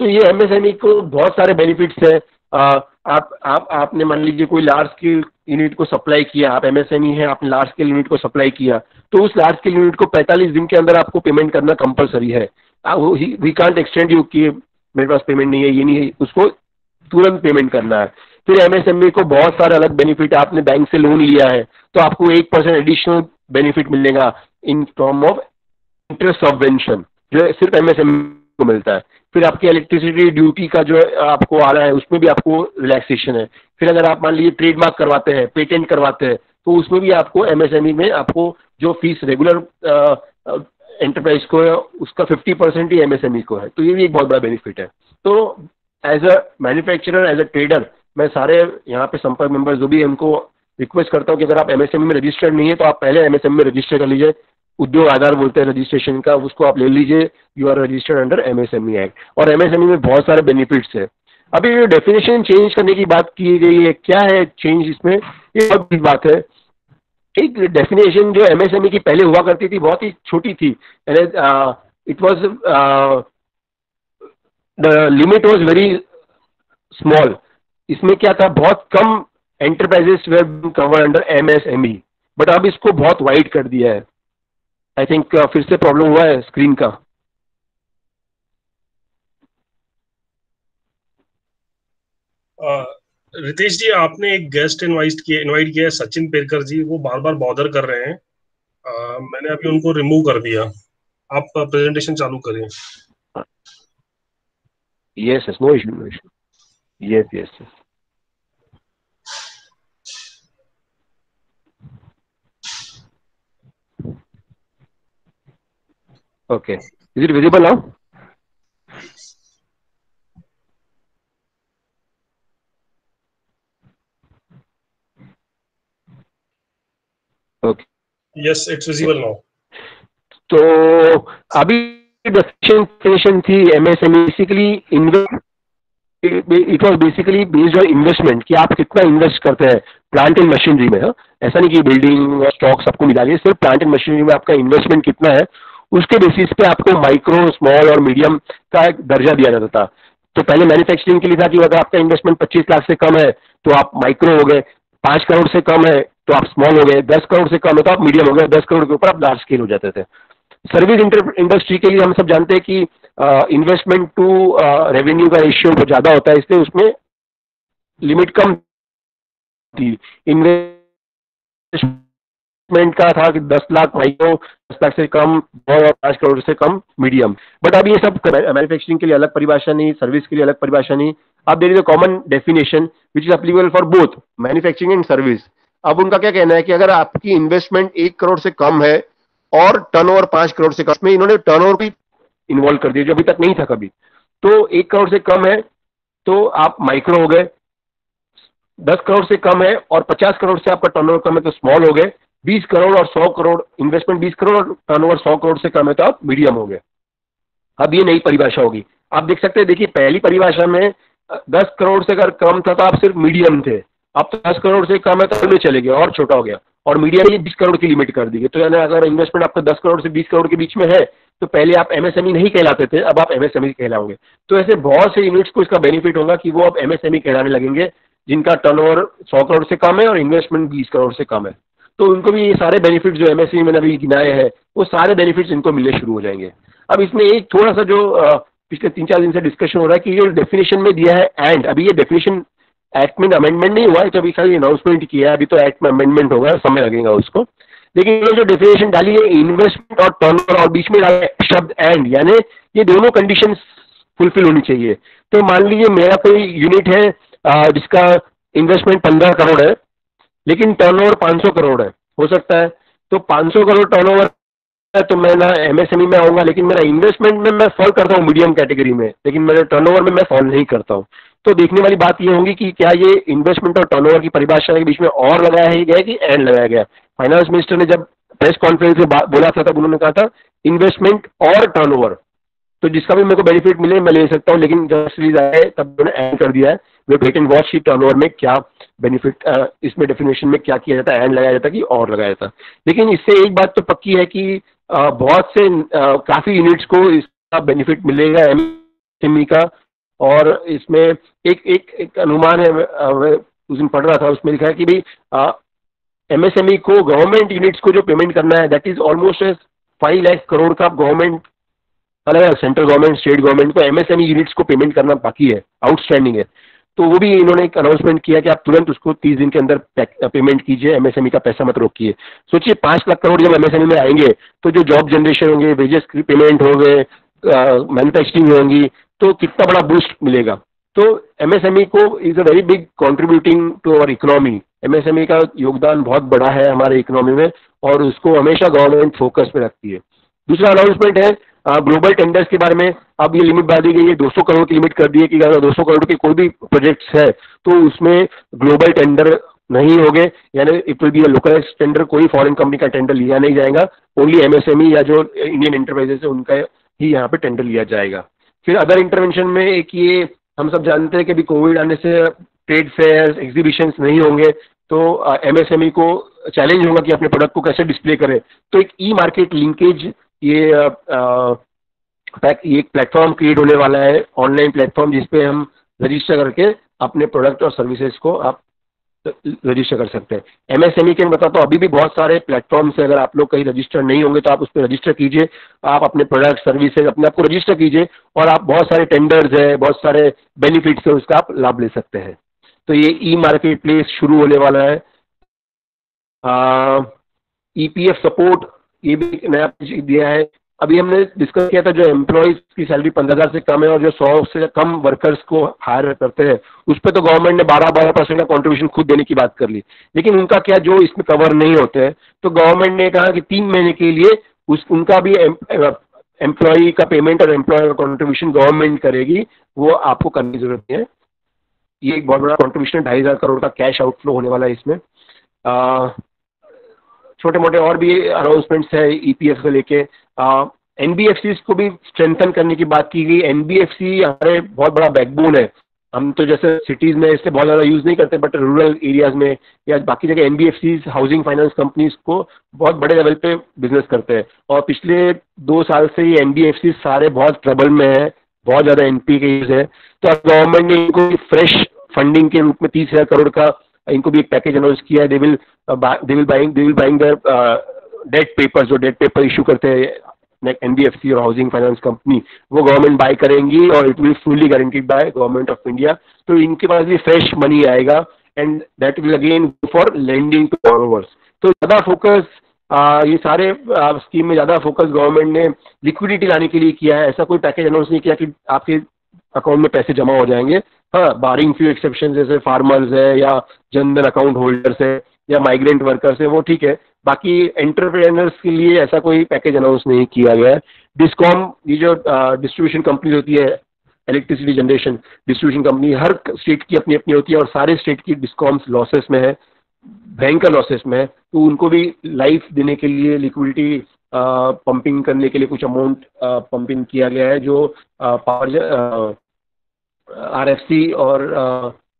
तो ये एमएसएमई को बहुत सारे बेनिफिट्स है। आप आप, आपने मान लीजिए कोई लार्ज स्केल यूनिट को सप्लाई किया, आप एमएसएमई है, आपने लार्ज स्केल यूनिट को सप्लाई किया तो उस लार्ज स्केल यूनिट को 45 दिन के अंदर आपको पेमेंट करना कंपलसरी है। वी कांट एक्सटेंड यू कि मेरे पास पेमेंट नहीं है, ये नहीं है, उसको तुरंत पेमेंट करना है। फिर एमएसएमई को बहुत सारे अलग बेनिफिट आपने बैंक से लोन लिया है तो आपको एक परसेंट एडिशनल बेनिफिट मिलेगा in form of interest subvention जो सिर्फ़ एमएसएमई को मिलता है। फिर आपकी इलेक्ट्रिसिटी ड्यूटी का जो आपको आ रहा है, उसमें भी आपको रिलैक्सेशन है। फिर अगर आप मान लीजिए ट्रेडमार्क करवाते हैं पेटेंट करवाते हैं तो उसमें भी आपको एमएसएमई में आपको जो फ़ीस रेगुलर एंटरप्राइज को है, उसका फिफ्टी परसेंट ही एमएसएमई को है। तो ये भी एक बहुत बड़ा बेनिफिट है। तो as a manufacturer as a trader मैं सारे यहाँ पे संपर्क मेंबर जो भी हमको रिक्वेस्ट करता हूँ कि अगर आप एमएसएमई में रजिस्टर्ड नहीं है तो आप पहले एमएसएमई में रजिस्टर कर लीजिए। उद्योग आधार बोलते हैं रजिस्ट्रेशन का, उसको आप ले लीजिए। You are registered under MSME act और एमएसएमई में बहुत सारे बेनिफिट्स है। अभी ये डेफिनेशन चेंज करने की बात की गई है। क्या है चेंज इसमें? ये बहुत बड़ी बात है। एक डेफिनेशन जो एमएसएमई की पहले हुआ करती थी, बहुत ही छोटी थी। It was the limit was very small इसमें क्या था बहुत कम enterprises were cover under MSME but अब इसको बहुत वाइड कर दिया है। आई थिंक uh, फिर से प्रॉब्लम हुआ है स्क्रीन का। Uh, रितेश जी आपने एक गेस्ट इनवाइट किया इनवाइट किया है सचिन पेरकर जी वो बार बार बॉदर कर रहे हैं। आ, मैंने अभी उनको रिमूव कर दिया। आप प्रेजेंटेशन चालू करें। Yes yes no issue no issue yes yes yes okay. Is it visible now? Okay. Yes it's visible now. तो अभी डेफिनेशन थी MSME basically it was basically based on investment कि आप कितना इन्वेस्ट करते हैं प्लांट एंड मशीनरी में हा? ऐसा नहीं कि बिल्डिंग और स्टॉक सबको मिला लिया सिर्फ़ प्लांट एंड मशीनरी में आपका इन्वेस्टमेंट कितना है उसके बेसिस पे आपको माइक्रो स्मॉल और मीडियम का एक दर्जा दिया जाता था। तो पहले मैन्युफैक्चरिंग के लिए था कि अगर आपका इन्वेस्टमेंट 25 लाख से कम है तो आप माइक्रो हो गए, पाँच करोड़ से कम है तो आप स्मॉल हो गए, दस करोड़ से कम है तो आप मीडियम हो गए, दस करोड़ के ऊपर आप लार्ज स्केल हो जाते थे। सर्विस इंडस्ट्री के लिए हम सब जानते हैं कि इन्वेस्टमेंट टू रेवेन्यू का रेशियो बहुत ज़्यादा होता है, इसलिए उसमें लिमिट कम थी। इन्वेस्टमेंट का था कि दस लाख माइक्रो दस लाख से कम, दो और पाँच करोड़ से कम मीडियम बट अब ये सब मैन्युफैक्चरिंग के लिए अलग परिभाषा नहीं सर्विस के लिए अलग परिभाषा नहीं. अब there is a common definition which is applicable for both manufacturing and service अब उनका क्या कहना है कि अगर आपकी इन्वेस्टमेंट एक करोड़ से कम है और टर्न ओवर पाँच करोड़ से कम में इन्होंने टर्न ओवर भी इन्वॉल्व कर दिया, जो अभी तक नहीं था कभी। तो एक करोड़ से कम है तो आप माइक्रो हो गए। दस करोड़ से कम है और पचास करोड़ से आपका टर्नओवर कम है तो स्मॉल हो गए। बीस करोड़ और सौ करोड़ इन्वेस्टमेंट बीस करोड़ और टर्नओवर सौ करोड़ से कम है तो आप मीडियम हो गए। अब ये नई परिभाषा होगी। आप देख सकते हैं, देखिए, पहली परिभाषा में दस करोड़ से अगर कम था तो आप सिर्फ़ मीडियम थे। अब तो दस करोड़ से कम है तो में चले गए, और छोटा हो गया। और मीडिया में बीस करोड़ की लिमिट कर दी। गई तो यानी अगर इन्वेस्टमेंट आपका दस करोड़ से बीस करोड़ के बीच में है तो पहले आप एमएसएमई नहीं कहलाते थे, अब आप एमएसएमई कहलाओगे। तो ऐसे बहुत से यूनिट्स को इसका बेनिफिट होगा कि वो अब एमएसएमई कहलाने लगेंगे, जिनका टर्नओवर सौ करोड़ से कम है और इन्वेस्टमेंट बीस करोड़ से कम है। तो उनको भी ये सारे बेनिफिट जो एमएसएमई मैंने अभी गिनाए हैं, वो सारे बेनिफिट्स इनको मिलने शुरू हो जाएँगे। अब इसमें एक थोड़ा सा जो पिछले तीन चार दिन से डिस्कशन हो रहा है कि ये डेफिनेशन में दिया है एंड अभी ये डेफिनेशन एक्ट में अमेंडमेंट नहीं हुआ है तो अभी अनाउंसमेंट किया है, अभी तो एक्ट में अमेंडमेंट होगा, समय लगेगा उसको। लेकिन ये जो डेफिनेशन डाली है इन्वेस्टमेंट और टर्नओवर और बीच में डाला शब्द एंड यानी ये दोनों कंडीशन फुलफिल होनी चाहिए। तो मान लीजिए मेरा कोई यूनिट है जिसका इन्वेस्टमेंट पंद्रह करोड़ है लेकिन टर्नओवर पाँच सौ करोड़ है। हो सकता है। तो पाँच सौ करोड़ टर्नओवर तो मैं ना एमएसएमई में आऊँगा, लेकिन मेरा इन्वेस्टमेंट में मैं फॉल करता हूँ मीडियम कैटेगरी में, लेकिन मेरे टर्नओवर में मैं फॉल नहीं करता हूँ। तो देखने वाली बात ये होगी कि क्या ये इन्वेस्टमेंट और टर्नओवर की परिभाषा के बीच में और लगाया ही गया कि एंड लगाया गया। फाइनेंस मिनिस्टर ने जब प्रेस कॉन्फ्रेंस में बोला था, तब उन्होंने कहा था इन्वेस्टमेंट और टर्नओवर तो जिसका भी मेरे को बेनिफिट मिले, मैं ले सकता हूँ, लेकिन जब सीरीज़ आए, तब उन्होंने एंड कर दिया है। वेट एंड वॉच की टर्नओवर में क्या बेनिफिट इसमें डेफिनेशन में क्या किया जाता है, एंड लगाया जाता है कि और लगाया जाता लेकिन इससे एक बात तो पक्की है कि बहुत से काफ़ी यूनिट्स को इसका बेनिफिट मिलेगा एमएसएमई का, और इसमें एक एक एक अनुमान है उस दिन पढ़ रहा था, उसमें लिखा है कि भाई एमएसएमई को गवर्नमेंट यूनिट्स को जो पेमेंट करना है that is almost five lakh crore का गवर्नमेंट अलग सेंट्रल गवर्नमेंट स्टेट गवर्नमेंट को एमएसएमई यूनिट्स को पेमेंट करना बाकी है आउटस्टैंडिंग है। तो वो भी इन्होंने एक अनाउंसमेंट किया कि आप तुरंत उसको तीस दिन के अंदर पेमेंट कीजिए एमएसएमई का पैसा मत रोकिए। सोचिए, पाँच लाख करोड़ जब एमएसएमई में आएँगे तो जो जॉब जनरेशन होंगे वेजेस पेमेंट हो गए मैन्युफैक्चरिंग होंगी तो कितना बड़ा बूस्ट मिलेगा? तो एमएसएमई को is a very big contributing to our economy MSME का योगदान बहुत बड़ा है हमारे इकोनॉमी में, और उसको हमेशा गवर्नमेंट फोकस में रखती है। दूसरा अनाउंसमेंट है ग्लोबल टेंडर्स के बारे में अब ये लिमिट बढ़ा दी गई है 200 करोड़ की लिमिट कर दी है कि अगर 200 करोड़ के कोई भी प्रोजेक्ट्स है तो उसमें ग्लोबल टेंडर नहीं होंगे, यानी it will be a local tender कोई फॉरेन कंपनी का टेंडर लिया नहीं जाएगा ओनली एमएसएमई या जो इंडियन इंटरप्राइजेस है, उनका ही यहाँ पे टेंडर लिया जाएगा। फिर अदर इंटरवेंशन में एक ये, हम सब जानते हैं कि अभी कोविड आने से ट्रेड फेयर एग्जीबिशंस नहीं होंगे तो एमएसएमई को चैलेंज होगा कि अपने प्रोडक्ट को कैसे डिस्प्ले करें। तो एक ई मार्केट लिंकेज ये एक प्लेटफॉर्म क्रिएट होने वाला है, ऑनलाइन प्लेटफॉर्म जिसपे हम रजिस्टर करके अपने प्रोडक्ट और सर्विसेज़ को आप रजिस्टर कर सकते हैं। एमएसएमई के मैं बताता हूँ अभी भी बहुत सारे प्लेटफॉर्म्स है, अगर आप लोग कहीं रजिस्टर नहीं होंगे तो आप उस पर रजिस्टर कीजिए, आप अपने प्रोडक्ट सर्विसेज़ अपने आप को रजिस्टर कीजिए, और आप बहुत सारे टेंडर्स है, बहुत सारे बेनिफिट्स है, उसका आप लाभ ले सकते हैं। तो ये ई मार्केट प्लेस शुरू होने वाला है। ई पी एफ़ सपोर्ट ये भी एक नया दिया है। अभी हमने डिस्कस किया था जो एम्प्लॉयज़ की सैलरी पंद्रह हज़ार से कम है और जो सौ से कम वर्कर्स को हायर करते हैं, उस पर तो गवर्नमेंट ने बारह बारह परसेंट का कॉन्ट्रीब्यूशन खुद देने की बात कर ली। लेकिन उनका क्या जो इसमें कवर नहीं होते हैं तो गवर्नमेंट ने कहा कि तीन महीने के लिए उस, उनका भी एम्प्लॉय का पेमेंट और एम्प्लॉय का कॉन्ट्रीब्यूशन गवर्नमेंट करेगी, वो आपको करने की ज़रूरत है। ये एक बहुत बड़ा कॉन्ट्रीब्यूशन ढाई हज़ार करोड़ का कैश आउटफ्लो होने वाला है इसमें। छोटे मोटे और भी अनाउंसमेंट्स है ईपीएफ को लेके। एन बी एफ़ को भी स्ट्रेंथन करने की बात की गई। एन बी एफ़ सी हमारे बहुत बड़ा बैकबोन है। हम तो जैसे सिटीज़ में इससे बहुत ज़्यादा यूज़ नहीं करते बट रूरल एरियाज़ में या बाकी जगह N B F C housing finance companies को बहुत बड़े लेवल पे बिज़नेस करते हैं। और पिछले दो साल से ये एन बी एफ़ सी सारे बहुत ट्रबल में है, बहुत ज़्यादा एन पी केज है। तो अब गवर्नमेंट ने इनको फ्रेश फंडिंग के रूप में तीस हज़ार करोड़ का इनको भी एक पैकेज अनाउंस किया है। They will they will buying they will buying their debt paper जो डेट पेपर इशू करते हैं एन बी एफ़ सी और हाउसिंग फाइनेंस कंपनी वो गवर्नमेंट बाय करेंगी और it will fully guaranteed by government of India तो इनके पास भी फ्रेश मनी आएगा and that will again for lending to borrowers तो ज़्यादा फोकस आ, ये सारे स्कीम में ज़्यादा फोकस गवर्नमेंट ने लिक्विडिटी लाने के लिए किया है। ऐसा कोई पैकेज अनाउंस नहीं किया कि आपके अकाउंट में पैसे जमा हो जाएँगे। हाँ बारिंग फ्यू एक्सेप्शन जैसे फार्मर्स है या जनधन अकाउंट होल्डर्स है या माइग्रेंट वर्कर्स है, वो ठीक है। बाकी एंटरप्रेनर्स के लिए ऐसा कोई पैकेज अनाउंस नहीं किया गया है। डिस्कॉम ये जो डिस्ट्रीब्यूशन कंपनी होती है इलेक्ट्रिसिटी जनरेशन डिस्ट्रीब्यूशन कंपनी हर स्टेट की अपनी अपनी होती है और सारे स्टेट की डिस्कॉम्स लॉसेस में है भयंकर लॉसेस में है तो उनको भी लाइफ देने के लिए लिक्विडिटी पंपिंग करने के लिए कुछ अमाउंट पंपिंग किया गया है, जो पावर आर एफ़ सी और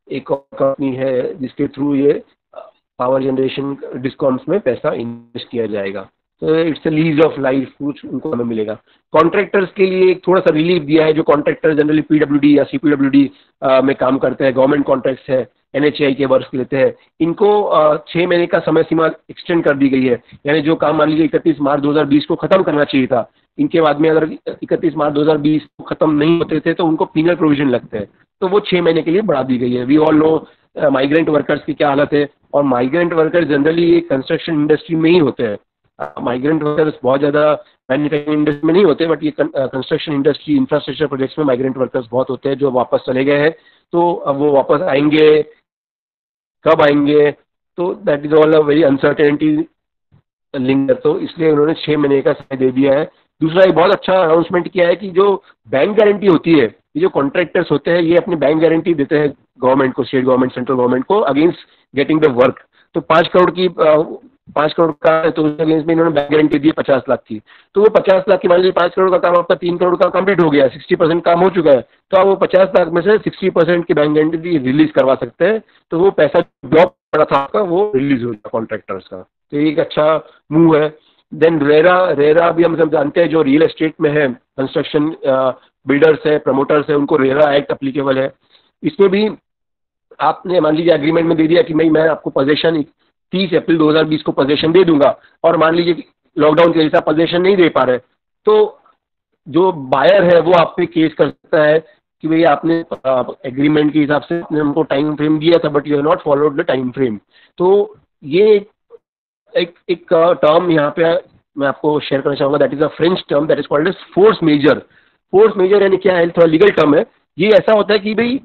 एक और कंपनी है जिसके थ्रू ये पावर जनरेशन डिस्कॉम्स में पैसा इन्वेस्ट किया जाएगा। तो it's a lease of life कुछ उनको हमें मिलेगा। कॉन्ट्रैक्टर्स के लिए एक थोड़ा सा रिलीफ दिया है, जो कॉन्ट्रैक्टर जनरली पीडब्ल्यूडी या सीपीडब्ल्यूडी में काम करते हैं गवर्नमेंट कॉन्ट्रैक्ट्स है। एनएचआई के वर्क लेते हैं। इनको छः महीने का समय सीमा एक्सटेंड कर दी गई है। यानी जो काम मान लीजिए इकतीस मार्च 2020 को खत्म करना चाहिए था, इनके बाद में अगर इकतीस मार्च 2020 को खत्म नहीं होते थे तो उनको पीनल प्रोविज़न लगते हैं। तो वो छः महीने के लिए बढ़ा दी गई है। We all know migrant workers की क्या हालत है। और माइग्रेंट वर्कर्स जनरली ये कंस्ट्रक्शन इंडस्ट्री में ही होते हैं। माइग्रेंट वर्कर्स बहुत ज़्यादा मैन्युफैक्चरिंग इंडस्ट्री में नहीं होते बट ये कंस्ट्रक्शन इंडस्ट्री इंफ्रास्ट्रक्चर प्रोजेक्ट्स में माइग्रेंट वर्कर्स बहुत होते हैं जो वापस चले गए हैं। तो अब वो वापस आएँगे, कब आएँगे? तो that is all a very uncertainty link तो इसलिए उन्होंने छः महीने का समय दे दिया है। दूसरा एक बहुत अच्छा अनाउंसमेंट किया है कि जो बैंक गारंटी होती है, ये जो कॉन्ट्रैक्टर्स होते हैं, ये अपनी बैंक गारंटी देते हैं गवर्नमेंट को स्टेट गवर्नमेंट सेंट्रल गवर्नमेंट को अगेंस्ट गेटिंग द वर्क तो पाँच करोड़ की पाँच करोड़ का है तो उसके अगेंस्ट में इन्होंने बैंक गारंटी दी, पचास लाख की। तो वो पचास लाख की मान लीजिए पाँच करोड़ का काम आपका तीन करोड़ का कंप्लीट हो गया सिक्सटी परसेंट काम हो चुका है तो आप वो पचास लाख में से सिक्सटी परसेंट की बैंक गारंटी रिलीज़ करवा सकते हैं तो वो पैसा जॉब पड़ा था आपका, वो रिलीज़ हो जाए कॉन्ट्रैक्टर्स का। तो ये एक अच्छा मूव है। देन रेरा रेरा भी हम सब जानते हैं, जो रियल एस्टेट में है कंस्ट्रक्शन बिल्डर्स है प्रमोटर्स है, उनको रेरा एक्ट अप्लीकेबल है। इसमें भी आपने मान लीजिए एग्रीमेंट में दे दिया कि भाई मैं आपको पोजेशन तीस अप्रैल 2020 को पोजेशन दे दूँगा। और मान लीजिए कि लॉकडाउन के हिसाब पोजेशन नहीं दे पा रहे। तो जो बायर है, वो आप पे केस कर सकता है कि भाई आपने एग्रीमेंट के हिसाब से हमको टाइम फ्रेम दिया था but you have not followed the time frame तो ये एक एक टर्म यहाँ पे मैं आपको शेयर करना चाहूँगा। That is a French term that is called force majeure force majeure यानी क्या है? थोड़ा लीगल टर्म है। ये ऐसा होता है कि भाई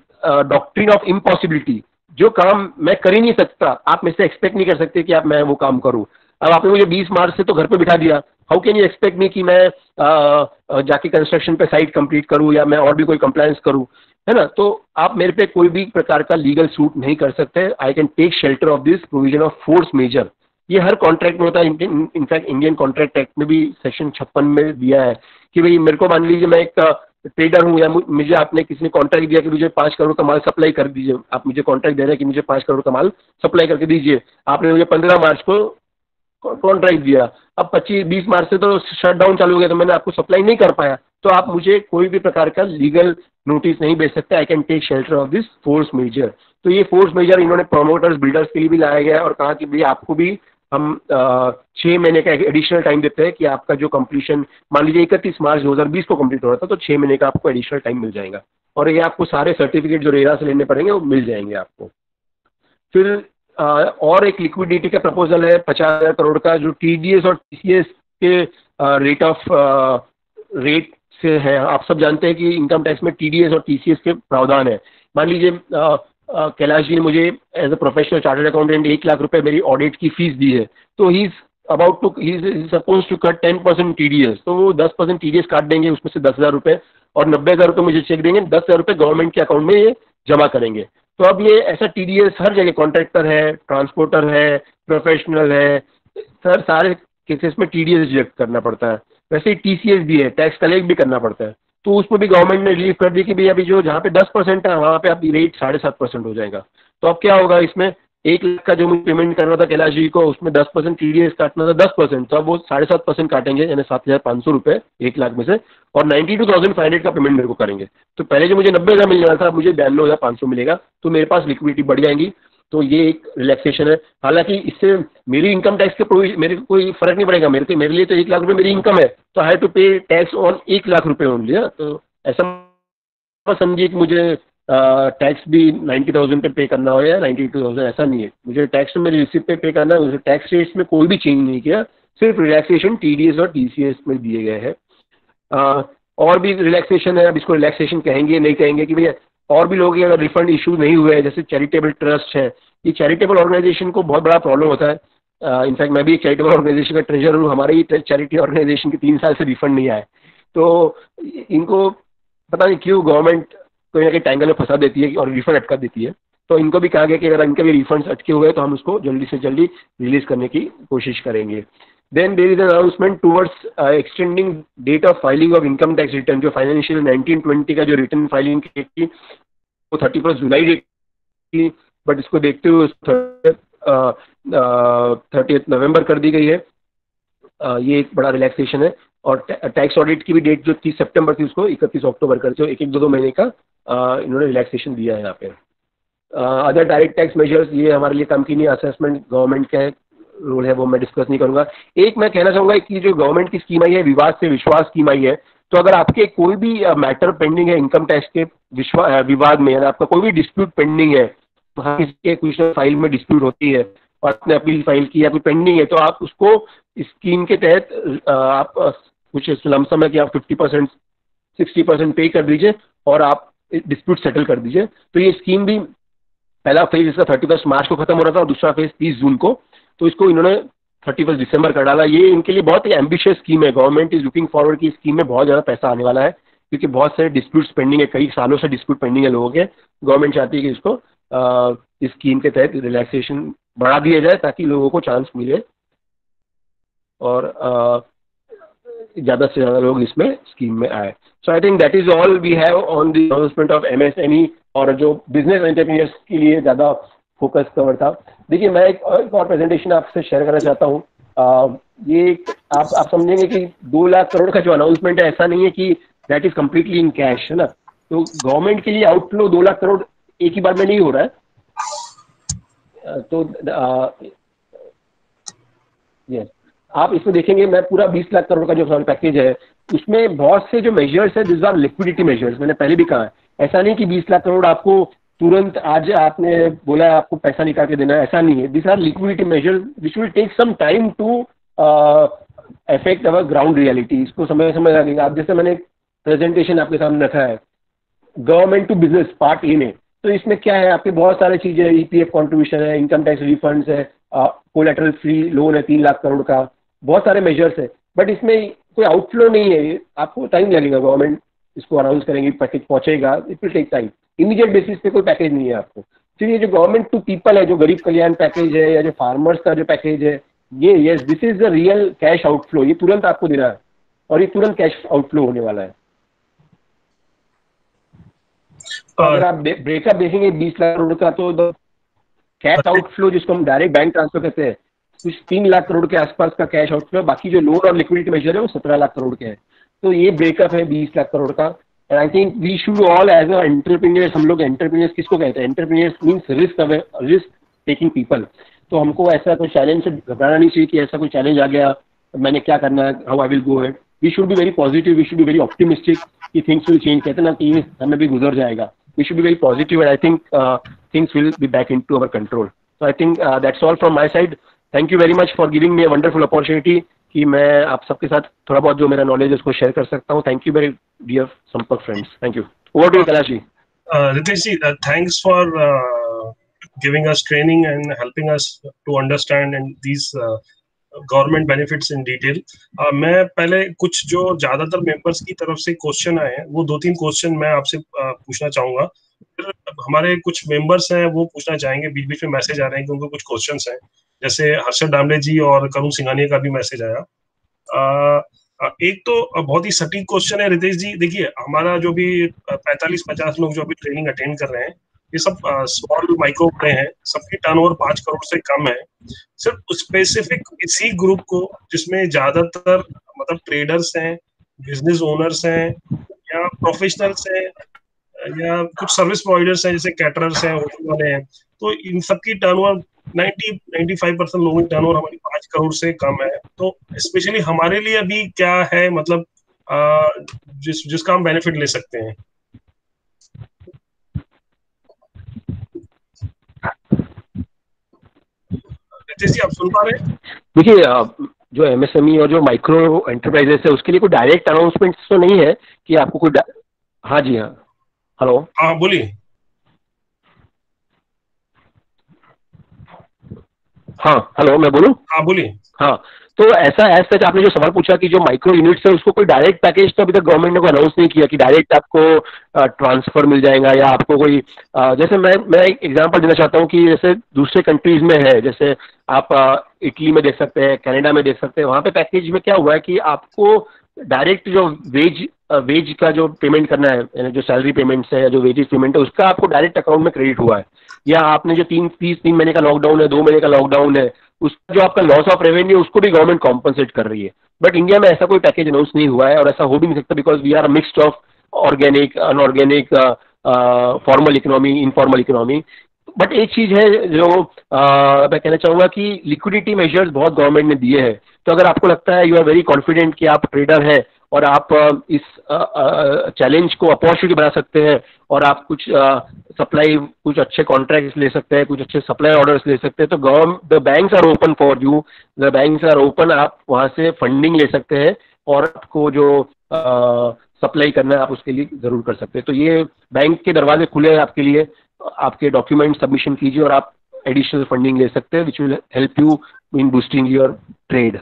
डॉक्ट्रिन ऑफ़ इम्पॉसिबिलिटी जो काम मैं कर ही नहीं सकता, आप मेरे से एक्सपेक्ट नहीं कर सकते कि आप, मैं वो काम करूँ। अब आपने मुझे 20 मार्च से तो घर पे बिठा दिया। How can you expect me कि मैं जाके कंस्ट्रक्शन पे साइट कंप्लीट करूँ या मैं और भी कोई कंप्लायंस करूँ? है ना? तो आप मेरे पे कोई भी प्रकार का लीगल सूट नहीं कर सकते। I can take shelter of this provision of force majeure ये हर कॉन्ट्रैक्ट में होता है। इनफैक्ट इंडियन कॉन्ट्रैक्ट एक्ट में भी सेक्शन छप्पन में दिया है कि भाई मेरे को मान लीजिए मैं एक ट्रेडर हूँ या मुझे आपने किसी ने कॉन्ट्रैक्ट दिया कि मुझे पाँच करोड़ का माल सप्लाई कर दीजिए। आप मुझे कॉन्ट्रैक्ट दे रहे हैं कि मुझे पाँच करोड़ का माल सप्लाई करके दीजिए। आपने मुझे पंद्रह मार्च को कॉन्ट्रैक्ट दिया। अब पच्चीस, बीस मार्च से तो शट डाउन चालू हो गया तो मैंने आपको सप्लाई नहीं कर पाया। तो आप मुझे कोई भी प्रकार का लीगल नोटिस नहीं भेज सकते। I can take shelter of this force majeure तो ये फोर्स मेजर इन्होंने प्रोमोटर्स बिल्डर्स के लिए भी लाया गया और कहा कि भाई आपको भी हम छः महीने का एडिशनल टाइम देते हैं कि आपका जो कंप्लीशन मान लीजिए इकतीस मार्च 2020 को कंप्लीट हो रहा था तो छः महीने का आपको एडिशनल टाइम मिल जाएगा। और ये आपको सारे सर्टिफिकेट जो रेरा से लेने पड़ेंगे वो मिल जाएँगे आपको। फिर आ, और एक लिक्विडिटी का प्रपोजल है पचास हज़ार करोड़ का जो टीडीएस और टीसीएस के रेट ऑफ़ रेट से है। आप सब जानते हैं कि इनकम टैक्स में टीडीएस और टीसीएस के प्रावधान है। मान लीजिए कैलाश जी ने मुझे as a professional chartered accountant एक लाख रुपए मेरी ऑडिट की फ़ीस दी है। तो he is about to he suppose to cut ten percent T D S तो वो दस परसेंट टी डी एस काट देंगे, उसमें से दस हज़ार रुपये और नब्बे हज़ार रुपये मुझे चेक देंगे, दस हज़ार रुपये गवर्नमेंट के अकाउंट में ये जमा करेंगे। तो अब ये ऐसा टी डी एस हर जगह कॉन्ट्रैक्टर है ट्रांसपोर्टर है प्रोफेशनल है, सर, सारे केसेस में टी डी एस रिजेक्ट करना पड़ता है। वैसे ही टी सी एस भी है टैक्स कलेक्ट भी करना पड़ता है। तो उसमें भी गवर्नमेंट ने रिलीफ कर दी कि भाई अभी जो जहाँ पे दस परसेंट है, वहाँ पे अभी रेट साढ़े सात परसेंट हो जाएगा। तो अब क्या होगा इसमें? एक लाख का जो मुझे पेमेंट करना था कैलाश जी को, उसमें दस परसेंट टी डी एस काटना था दस परसेंट तो अब वो साढ़े सात परसेंट काटेंगे, यानी सात हज़ार पाँच सौ रुपये एक लाख में से, और ninety two thousand five hundred का पेमेंट मेरे को करेंगे। तो पहले जो मुझे नब्बे हज़ार मिल जाना था मुझे बयानवे हज़ार पाँच सौ मिलेगा। तो मेरे पास लिक्विडिटी बढ़ जाएँगी। तो ये एक रिलैक्सेशन है। हालाँकि इससे मेरी इनकम टैक्स के मेरे को कोई फ़र्क नहीं पड़ेगा। मेरे को, मेरे लिए तो एक लाख रुपए मेरी इनकम है। तो I to pay tax on एक लाख रुपए ओनली तो ऐसा समझिए कि मुझे टैक्स भी नाइन्टी थाउज़ेंड पे पे करना हो या नाइन्टी टू थाउज़ेंड, ऐसा नहीं है। मुझे टैक्स मेरी रिसिप्ट पे पे करना है। टैक्स रेट्स में कोई भी चेंज नहीं किया। सिर्फ़ रिलैक्सेशन टी और टीसीएस में दिए गए हैं। और भी रिलैक्सेशन है। अब इसको रिलैक्सेशन कहेंगे, नहीं कहेंगे कि भैया और भी लोग अगर रिफंड इशू नहीं हुए हैं जैसे चैरिटेबल ट्रस्ट है ये चैरिटेबल ऑर्गेनाइजेशन को बहुत बड़ा प्रॉब्लम होता है। इनफैक्ट uh, मैं भी एक चैरिटेबल ऑर्गेनाइजेशन का ट्रेजर हूँ हमारे ही चैरिटी ऑर्गेनाइजेशन के तीन साल से रिफंड नहीं आए तो इनको पता नहीं क्यों गवर्नमेंट कोई ना कहीं टैंगल में फंसा देती है और रिफंड अटका देती है। तो इनको भी कहा गया कि अगर इनके भी रिफंड्स अटके हुए तो हम उसको जल्दी से जल्दी रिलीज़ करने की कोशिश करेंगे। Then there is announcement towards extending date of filing of income tax return जो फाइनेंशियल नाइनटीन ट्वेंटी का जो रिटर्न फाइलिंग की वो थर्टी फ़र्स्ट जुलाई डेट की बट इसको देखते हुए थर्टी नवंबर कर दी गई है। Uh, ये एक बड़ा रिलैक्सेशन है। और टैक्स ऑडिट की भी डेट जो तीस सितंबर थी उसको इकतीस अक्टूबर कर जो एक एक दो दो महीने का इन्होंने रिलैक्सेशन दिया है यहाँ पे। अदर डायरेक्ट टैक्स मेजर्स ये हमारे लिए कम की नहीं असेसमेंट गवर्नमेंट का रोल है वो मैं डिस्कस नहीं करूँगा। एक मैं कहना चाहूँगा कि जो गवर्नमेंट की स्कीम आई है, विवाद से विश्वास स्कीम आई है तो अगर आपके कोई भी मैटर पेंडिंग है इनकम टैक्स के विवाद में आपका कोई भी डिस्प्यूट पेंडिंग है किसी के कुछ फ़ाइल में डिस्प्यूट होती है और आपने अपील फ़ाइल की या कोई पेंडिंग है तो आप उसको स्कीम के तहत आप कुछ लमसम है कि आप फिफ्टी परसेंट सिक्सटी परसेंट पे कर दीजिए और आप डिस्प्यूट सेटल कर दीजिए। तो ये स्कीम भी पहला फ़ेज़ इसका थर्टी फ़र्स्ट मार्च को खत्म हो रहा था और दूसरा फ़ेज़ तीस जून को। तो इसको इन्होंने थर्टी फ़र्स्ट दिसंबर कर डाला। ये इनके लिए बहुत ही एम्बिशियस स्कीम है। गवर्नमेंट इज़ लुकिंग फॉरवर्ड की स्कीम में बहुत ज़्यादा पैसा आने वाला है, क्योंकि बहुत सारे डिस्प्यूट पेंडिंग है। कई सालों से डिस्प्यूट पेंडिंग है लोगों के। गवर्नमेंट चाहती है कि इसको इस स्कीम के तहत रिलैक्सेशन बढ़ा दिया जाए ताकि लोगों को चांस मिले। और ज़्यादा से ज़्यादा लोग इसमें स्कीम में आए। So I think that is all we have on the announcement of M S और जो बिज़नेस एंटरप्रीनियर्स के लिए ज़्यादा फोकस कवर था देखिए मैं एक, एक और प्रेजेंटेशन आपसे शेयर करना चाहता हूँ। ये आप आप समझेंगे कि दो लाख करोड़ का जो अनाउंसमेंट है ऐसा नहीं है कि that is completely in cash है ना? तो गवर्नमेंट के लिए आउटफ्लो दो लाख करोड़ एक ही बार में नहीं हो रहा है। तो यस आप इसमें देखेंगे मैं पूरा 20 लाख करोड़ का जो पैकेज है उसमें बहुत से जो मेजर्स है दिस आर लिक्विडिटी मेजर्स मैंने पहले भी कहा है। ऐसा नहीं कि 20 लाख करोड़ आपको तुरंत आज आपने बोला है, आपको पैसा निकाल के देना ऐसा नहीं है। This are liquidity measure which will take some time to affect our ground reality इसको समय समय लगेगा आप जैसे मैंने प्रेजेंटेशन आपके सामने रखा है government to business part A में। तो इसमें क्या है? आपके बहुत सारी चीज़ें ई पी एफ़ कॉन्ट्रीब्यूशन है इनकम टैक्स रिफंड्स है कोलेटरल फ्री लोन है, तीन लाख करोड़ का। बहुत सारे मेजर्स है। बट इसमें कोई आउटफ्लो नहीं है। आपको टाइम लगेगा गवर्नमेंट इसको अनाउंस करेंगे पैकेज पहुंचेगा it will take time immediate basis पे कोई पैकेज नहीं है आपको. फिर ये जो गवर्नमेंट टू पीपल है जो गरीब कल्याण पैकेज है या जो फार्मर्स का जो पैकेज है ये yes this is the real cash outflow ये तुरंत आपको देना है और ये तुरंत कैश आउटफ्लो होने वाला है. अगर आप ब्रेकअप देखेंगे बीस लाख करोड़ का तो कैश आउटफ्लो जिसको हम डायरेक्ट बैंक ट्रांसफ़र करते हैं कुछ तीन लाख करोड़ के आसपास का कैश आउटफ्लो बाकी जो लोन और लिक्विडिटी मेजर है वो सत्रह लाख करोड़ के है। तो ये ब्रेकअप है बीस लाख करोड़ का। And I think we should all as entrepreneurs हम लोग एंटरप्रीनियर्स किसको कहते हैं? Entrepreneurs means risk risk taking people तो हमको ऐसा कोई चैलेंज से घबराना नहीं चाहिए कि ऐसा कोई चैलेंज आ गया, मैंने क्या करना है how I will go head we should be very positive we should be very optimistic कि थिंग्स विल चेंज कहते हैं ना कि हमें भी गुजर जाएगा। We should be very positive and I think things will be back in to our control so I think that's all from my side thank you very much for giving me a wonderful opportunity कि मैं आप सबके साथ थोड़ा बहुत जो मेरा knowledge है उसको शेयर कर सकता हूँ। Thank you very dear Sampark friends thank you over to Kailash ji Ritesh ji thanks for us training and helping us to understand and these uh, government benefits in detail मैं पहले कुछ जो ज़्यादातर members की तरफ़ से question आए हैं वो दो तीन क्वेश्चन मैं आपसे uh, पूछना चाहूँगा। हमारे कुछ मेंबर्स हैं, वो पूछना चाहेंगे बीच बीच में मैसेज आ रहे हैं कि उनको कुछ क्वेश्चन हैं। जैसे हर्षद डामले जी और करुण सिंघानिया का भी मैसेज आया। एक तो बहुत ही सटीक क्वेश्चन है रितेश जी। देखिए, हमारा जो भी 45-50 लोग जो अभी ट्रेनिंग अटेंड कर रहे हैं, ये सब स्मॉल माइक्रो पे हैं, सबकी टर्नओवर पाँच करोड़ से कम है। सिर्फ़ स्पेसिफिक इसी ग्रुप को, जिसमें ज़्यादातर मतलब ट्रेडर्स हैं बिज़नेस ओनर्स हैं, या प्रोफेशनल्स हैं या कुछ सर्विस प्रोवाइडर्स हैं जैसे कैटरर्स हैं होटल वाले हैं तो इन सबकी टर्नओवर 90 95 परसेंट लोगों की टर्नओवर हमारी पाँच करोड़ से कम है। तो स्पेशली हमारे लिए अभी क्या है मतलब आ, जिस जिसका हम बेनिफिट ले सकते हैं? आप सुन पा रहे हैं? देखिए जो एमएसएमई और जो माइक्रो एंटरप्राइजेस है उसके लिए कोई डायरेक्ट अनाउंसमेंट तो नहीं है कि आपको कोई हाँ जी हाँ। हेलो हाँ बोलिए। हाँ हेलो मैं बोलूँ? हाँ बोलिए। हाँ तो ऐसा एज सच आपने जो सवाल पूछा कि जो माइक्रो यूनिट्स है उसको कोई डायरेक्ट पैकेज तो अभी तक गवर्नमेंट ने कोई अनाउंस नहीं किया कि डायरेक्ट आपको ट्रांसफ़र मिल जाएगा या आपको कोई आ, जैसे मैं मैं एक एग्जांपल देना चाहता हूँ कि जैसे दूसरे कंट्रीज़ में है जैसे आप इटली में देख सकते हैं कनाडा में देख सकते हैं वहाँ पे पैकेज में क्या हुआ है कि आपको डायरेक्ट जो वेज वेज का जो पेमेंट करना है यानी जो सैलरी पेमेंट्स है या जो वेजेस पेमेंट है उसका आपको डायरेक्ट अकाउंट में क्रेडिट हुआ है। या आपने जो तीन तीस तीन महीने का लॉकडाउन है दो महीने का लॉकडाउन है उसका जो आपका लॉस ऑफ़ रेवेन्यू उसको भी गवर्नमेंट कॉम्पनसेट कर रही है। बट इंडिया में ऐसा कोई पैकेज अनाउंस नहीं हुआ है और ऐसा हो भी नहीं सकता because we are mixed of organic unorganic formal economy informal economy but एक चीज़ है जो आ, मैं कहना चाहूँगा कि लिक्विडिटी मेजर्स बहुत गवर्नमेंट ने दिए हैं। तो अगर आपको लगता है यू आर वेरी कॉन्फिडेंट कि आप ट्रेडर है और आप इस चैलेंज को अपॉर्चुनिटी बना सकते हैं और आप कुछ सप्लाई कुछ अच्छे कॉन्ट्रैक्ट्स ले सकते हैं, कुछ अच्छे सप्लाई ऑर्डर्स ले सकते हैं। तो government the banks are open for you the banks are open आप वहाँ से फंडिंग ले सकते हैं और आपको जो सप्लाई करना है आप उसके लिए ज़रूर कर सकते हैं। तो ये बैंक के दरवाजे खुले हैं आपके लिए। आपके डॉक्यूमेंट सबमिशन कीजिए और आप एडिशनल फंडिंग ले सकते हैं which will help you in boosting your trade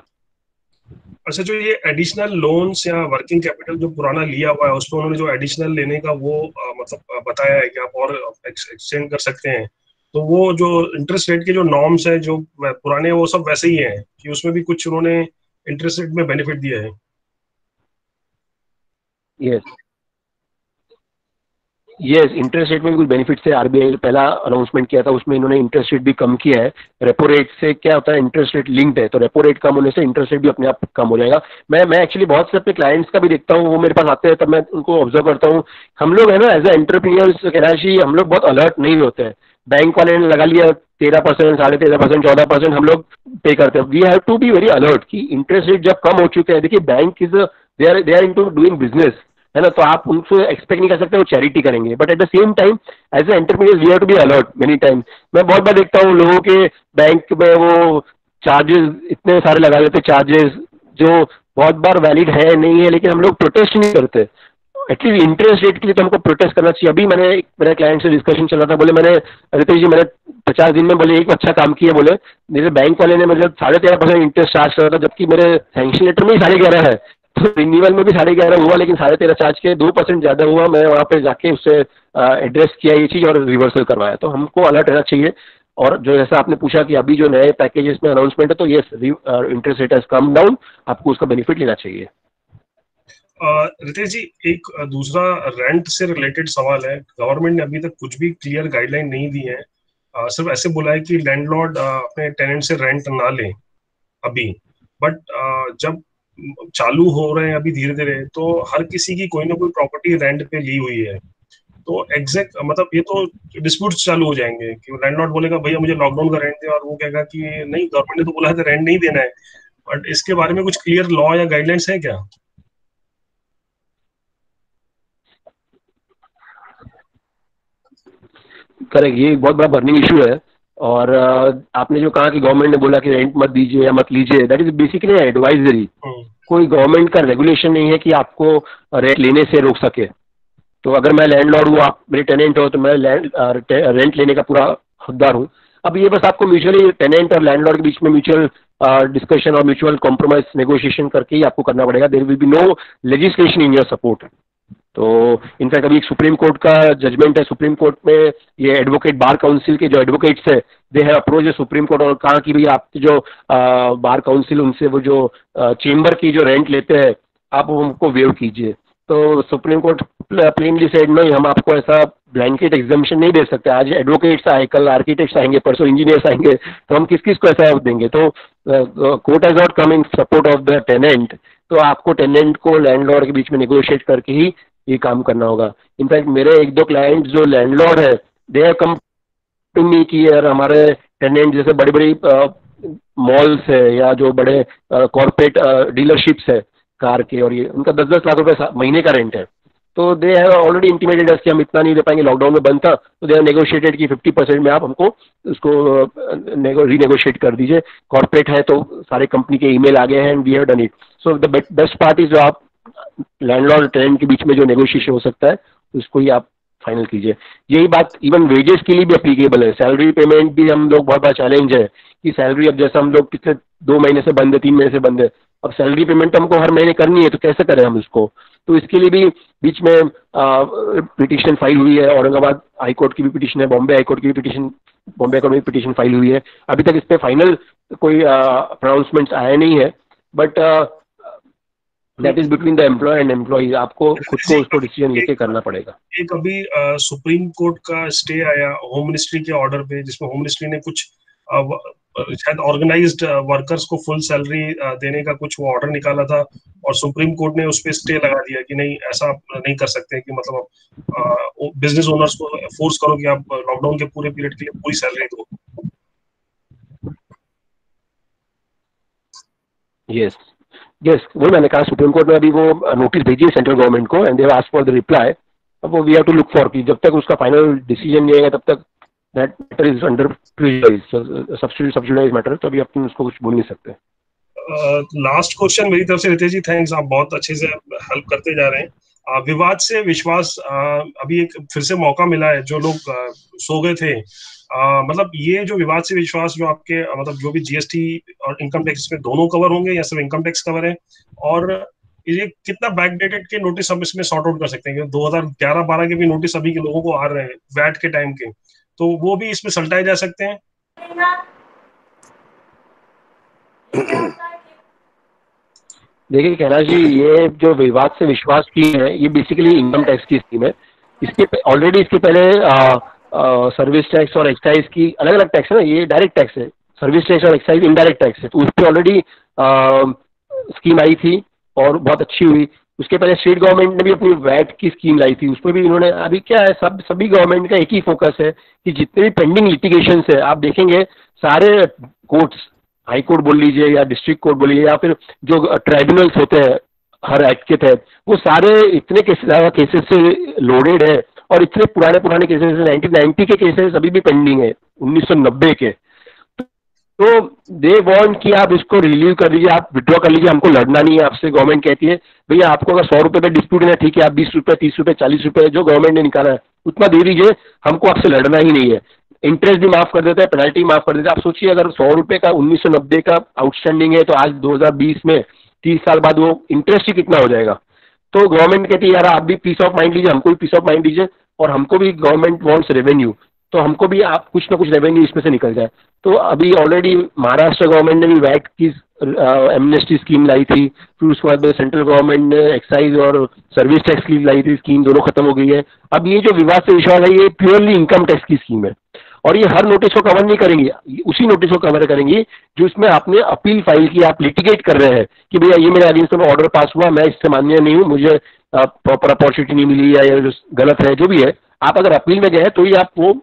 अच्छा जो ये एडिशनल लोन्स या वर्किंग कैपिटल जो पुराना लिया हुआ है उसमें उन्होंने जो एडिशनल लेने का वो आ, मतलब बताया है कि आप और एक्सटेंड कर सकते हैं तो वो जो इंटरेस्ट रेट के जो नॉर्म्स है जो पुराने वो सब वैसे ही हैं कि उसमें भी कुछ उन्होंने इंटरेस्ट रेट में बेनिफिट दिया है yes. यस इंटरेस्ट रेट में कुछ बेनिफिट्स है आरबीआई पहला अनाउंसमेंट किया था, उसमें इन्होंने इंटरेस्ट रेट भी कम किया है। रेपो रेट से क्या होता है इंटरेस्ट रेट लिंक्ड है। तो रेपो रेट कम होने से इंटरेस्ट रेट भी अपने आप कम हो जाएगा। मैं मैं एक्चुअली बहुत से अपने क्लाइंट्स का भी देखता हूँ, वो मेरे पास आते हैं, तब मैं उनको ऑब्ज़र्व करता हूँ। हम लोग है ना एज ए एंटरप्रीनियर्स कैलाशी हम लोग बहुत अलर्ट नहीं होते हैं। बैंक वाले ने लगा लिया, तेरह परसेंट साढ़े तेरह परसेंट चौदह परसेंट हम लोग पे करते हैं। We have to be very alert कि इंटरेस्ट रेट जब कम हो चुके हैं, देखिए bank is they are they are in to doing business है ना? तो आप उनको एक्सपेक्ट नहीं कर सकते, वो चैरिटी करेंगे। But at the same time as a entrepreneur we have to be alert many time मैं बहुत बार देखता हूँ लोगों के बैंक में वो चार्जेस इतने सारे लगा लेते चार्जेस जो बहुत बार वैलिड है, नहीं है, लेकिन हम लोग प्रोटेस्ट नहीं करते। एटलीस्ट इंटरेस्ट रेट के लिए तो हमको प्रोटेस्ट करना चाहिए। अभी मैंने एक, मेरे क्लाइंट से डिस्कशन चल था, बोले, मैंने, रितेश जी, मैंने पचास दिन में बोले, एक अच्छा काम किया, बोले, मेरे बैंक वाले ने मतलब साढ़े तेरह परसेंट इंटरेस्ट चार्ज करा था, जबकि मेरे सैंक्शन लेटर में ही साढ़े ग्यारह है। रिन्यूअल में भी साढ़े ग्यारह हुआ लेकिन साढ़े तेरह चार्ज के दो परसेंट ज़्यादा हुआ। मैं वहाँ पे जाके उससे एड्रेस किया ये चीज़ और रिवर्सल करवाया। तो हमको अलर्ट रहना चाहिए। और जो जैसा आपने पूछा कि अभी जो नए पैकेजेस में अनाउंसमेंट है तो ये interest rate has come down आपको उसका बेनिफिट लेना चाहिए। रितेश जी एक दूसरा रेंट से रिलेटेड सवाल है। गवर्नमेंट ने अभी तक कुछ भी क्लियर गाइडलाइन नहीं दी है। आ, सिर्फ़ ऐसे बोला है कि लैंडलॉर्ड अपने टेनेंट से रेंट ना लें अभी। बट जब चालू हो रहे हैं अभी धीरे धीरे तो हर किसी की कोई ना कोई प्रॉपर्टी रेंट पे ली हुई है। तो एग्जैक्ट मतलब ये तो डिस्प्यूट चालू हो जाएँगे कि लैंडलॉर्ड बोलेगा, भैया, मुझे लॉकडाउन का रेंट दे और वो कहेगा कि, नहीं गवर्नमेंट ने तो बोला है तो रेंट नहीं देना है। बट इसके बारे में कुछ क्लियर लॉ या गाइडलाइंस है क्या? करेक्ट ये बहुत बड़ा बर्निंग इशू है। और आपने जो कहा कि गवर्नमेंट ने बोला कि रेंट मत दीजिए या मत लीजिए दैट इज़ बेसिकली एडवाइजरी कोई गवर्नमेंट का रेगुलेशन नहीं है कि आपको रेंट लेने से रोक सके। तो अगर मैं लैंडलॉर्ड हूँ आप मेरे टेनेंट हो तो मैं लैंड रेंट लेने का पूरा हकदार हूँ। अब ये बस आपको म्यूचुअली टेनेंट और लैंडलॉर्ड के बीच में म्यूचुअल डिस्कशन और म्यूचुअल कॉम्प्रोमाइज नेगोशिएशन करके ही आपको करना पड़ेगा। There will be no legislation in your support तो इनफैक्ट अभी एक सुप्रीम कोर्ट का जजमेंट है। सुप्रीम कोर्ट में ये एडवोकेट बार काउंसिल के जो एडवोकेट्स है they have approach Supreme Court और कहा कि भाई आपकी जो आ, बार काउंसिल उनसे वो जो चेंबर की जो रेंट लेते हैं आप उनको वेव कीजिए। तो सुप्रीम कोर्ट प्लेनली सेड नहीं हम आपको ऐसा ब्लैंकेट एग्जामेशन नहीं दे सकते। आज एडवोकेट्स आए कल आर्किटेक्ट्स आएँगे परसों इंजीनियर्स आएँगे तो हम किस किस को ऐसा देंगे? तो court has not come in support of the tenant तो आपको टेनेंट को लैंडलॉर्ड के बीच में नेगोशिएट करके ही ये काम करना होगा। इनफैक्ट मेरे एक दो क्लाइंट जो लैंडलॉर्ड है they have come to me की यार हमारे टेनेंट जैसे बड़ी बड़ी मॉल्स है या जो बड़े कॉरपोरेट डीलरशिप्स है कार के और ये, उनका दस दस लाख रुपए महीने का रेंट है। तो दे हैव ऑलरेडी इंटीमेटेड कि हम इतना नहीं दे पाएँगे लॉकडाउन में बंद था तो दे हैव नेगोशिएटेड कि फिफ्टी परसेंट में आप हमको उसको रीनेगोशिएट कर दीजिए। कॉर्पोरेट है तो सारे कंपनी के ईमेल आ गए हैं and we have done it so the best part is जो आप लैंडलॉर्ड टेनेंट के बीच में जो नेगोशिएशन हो सकता है, उसको ही आप फाइनल कीजिए। यही बात इवन वेजेस के लिए भी अप्लीकेबल है। सैलरी पेमेंट भी हम लोग बहुत बड़ा चैलेंज है कि सैलरी अब जैसा हम लोग पिछले दो महीने से बंद है, तीन महीने से बंद है, अब सैलरी पेमेंट तो हमको हर महीने करनी है तो कैसे करें हम उसको? तो इसके लिए भी बीच में पिटिशन फ़ाइल हुई है, औरंगाबाद हाईकोर्ट की भी पिटिशन है बॉम्बे हाईकोर्ट की भी पिटिशन बॉम्बे हाईकोर्ट में पिटिशन फ़ाइल हुई है। अभी तक इस पर फाइनल कोई प्रोनाउंसमेंट आया नहीं है but that is between the employer and employee आपको खुद को उसको डिसीज़न लेके करना पड़ेगा। एक अभी सुप्रीम कोर्ट का स्टे आया होम मिनिस्ट्री के ऑर्डर पे जिसमें होम मिनिस्ट्री ने कुछ शायद ऑर्गेनाइज्ड वर्कर्स को फुल सैलरी देने का कुछ वो ऑर्डर निकाला था और सुप्रीम कोर्ट ने उस पर स्टे लगा दिया कि नहीं ऐसा आप नहीं कर सकते कि मतलब बिज़नेस ओनर्स को फोर्स करो कि आप लॉकडाउन के पूरे पीरियड के लिए पूरी सैलरी दो। यस यस वो मैंने कहा सुप्रीम कोर्ट में अभी वो नोटिस भेजी है सेंट्रल गवर्नमेंट को and they ask for the reply अब वो we have to look for कि जब तक उसका फाइनल डिसीज़न नहीं आएगा, तब तक that matter is under subsidise matter तो अभी अपन उसको कुछ बोल नहीं सकते। लास्ट क्वेश्चन मेरी तरफ़ से रितेश जी थैंक्स आप बहुत अच्छे से हेल्प करते जा रहे हैं। विवाद से विश्वास अभी एक फिर से मौका मिला है, जो लोग सो गए थे मतलब ये जो विवाद से विश्वास जो आपके मतलब जो भी जीएसटी और इनकम टैक्स में दोनों कवर होंगे या सिर्फ़ इनकम टैक्स कवर है? और ये कितना बैकडेटेड के नोटिस हम इसमें सॉर्ट आउट कर सकते हैं? दो हज़ार ग्यारह बारह के भी नोटिस अभी के लोगों को आ रहे हैं वैट के टाइम के। तो वो भी इसमें सल्टाए जा सकते हैं? देखिए कैलाश जी ये जो विवाद से विश्वास की है ये बेसिकली इनकम टैक्स की स्कीम है। इसके ऑलरेडी इसके पहले आ, सर्विस टैक्स और एक्साइज की अलग अलग टैक्स है ना, ये डायरेक्ट टैक्स है। सर्विस टैक्स और एक्साइज इनडायरेक्ट टैक्स है। तो उस पर ऑलरेडी स्कीम आई थी और बहुत अच्छी हुई। उसके पहले स्टेट गवर्नमेंट ने भी अपनी वैट की स्कीम लाई थी। उस पर भी इन्होंने, अभी क्या है, सब, सभी गवर्नमेंट का एक ही फोकस है कि जितने भी पेंडिंग लिटिगेशन है, आप देखेंगे, सारे कोर्ट्स हाई कोर्ट बोल लीजिए या डिस्ट्रिक्ट कोर्ट बोलिए या फिर जो ट्राइब्यूनल्स होते हैं, हर एक्ट के तहत, वो सारे इतने केसेस केसेस से लोडेड है। और इतने पुराने पुराने केसेस नाइनटीन नाइनटी के केसेस अभी भी पेंडिंग है 1990 के। तो दे वॉन्ट कि आप इसको रिलीव कर लीजिए आप विड्रॉ कर लीजिए, हमको लड़ना नहीं है, आपसे गवर्नमेंट कहती है, भैया, आपको अगर सौ रुपये पे डिस्प्यूट है, ठीक है, आप बीस रुपये तीस रुपये चालीस रुपये जो गवर्नमेंट ने निकाला है, उतना दे दीजिए, हमको आपसे लड़ना ही नहीं है। इंटरेस्ट भी माफ़ कर देता है पेनल्टी माफ़ कर देता है। आप सोचिए, अगर सौ रुपये का, उन्नीस सौ नब्बे का आउटस्टैंडिंग है तो आज 2020 में तीस साल बाद वो इंटरेस्ट ही कितना हो जाएगा? तो गवर्नमेंट कहती है, यार, आप भी पीस ऑफ़ माइंड लीजिए, हमको भी पीस ऑफ़ माइंड दीजिए। और हमको भी गवर्नमेंट वॉन्ट्स रेवेन्यू तो हमको भी आप कुछ ना कुछ रेवेन्यू इसमें से निकल जाए। तो अभी ऑलरेडी महाराष्ट्र गवर्नमेंट ने भी वैट की एमनेस्टी स्कीम लाई थी, फिर उसके बाद सेंट्रल गवर्नमेंट ने एक्साइज और सर्विस टैक्स की लाई थी स्कीम दोनों खत्म हो गई है। अब ये जो विवाद से विश्वास है, ये प्योरली इनकम टैक्स की स्कीम है। और ये हर नोटिस को कवर नहीं करेंगी। उसी नोटिस को कवर करेंगी जो इसमें आपने अपील फ़ाइल की आप लिटिगेट कर रहे हैं कि भैया ये मेरे अगेंस्ट में ऑर्डर पास हुआ मैं इससे मान्य नहीं हूँ मुझे प्रॉपर अपॉर्चुनिटी नहीं मिली या जो गलत है जो भी है आप अगर अपील में गए तो ये आप वो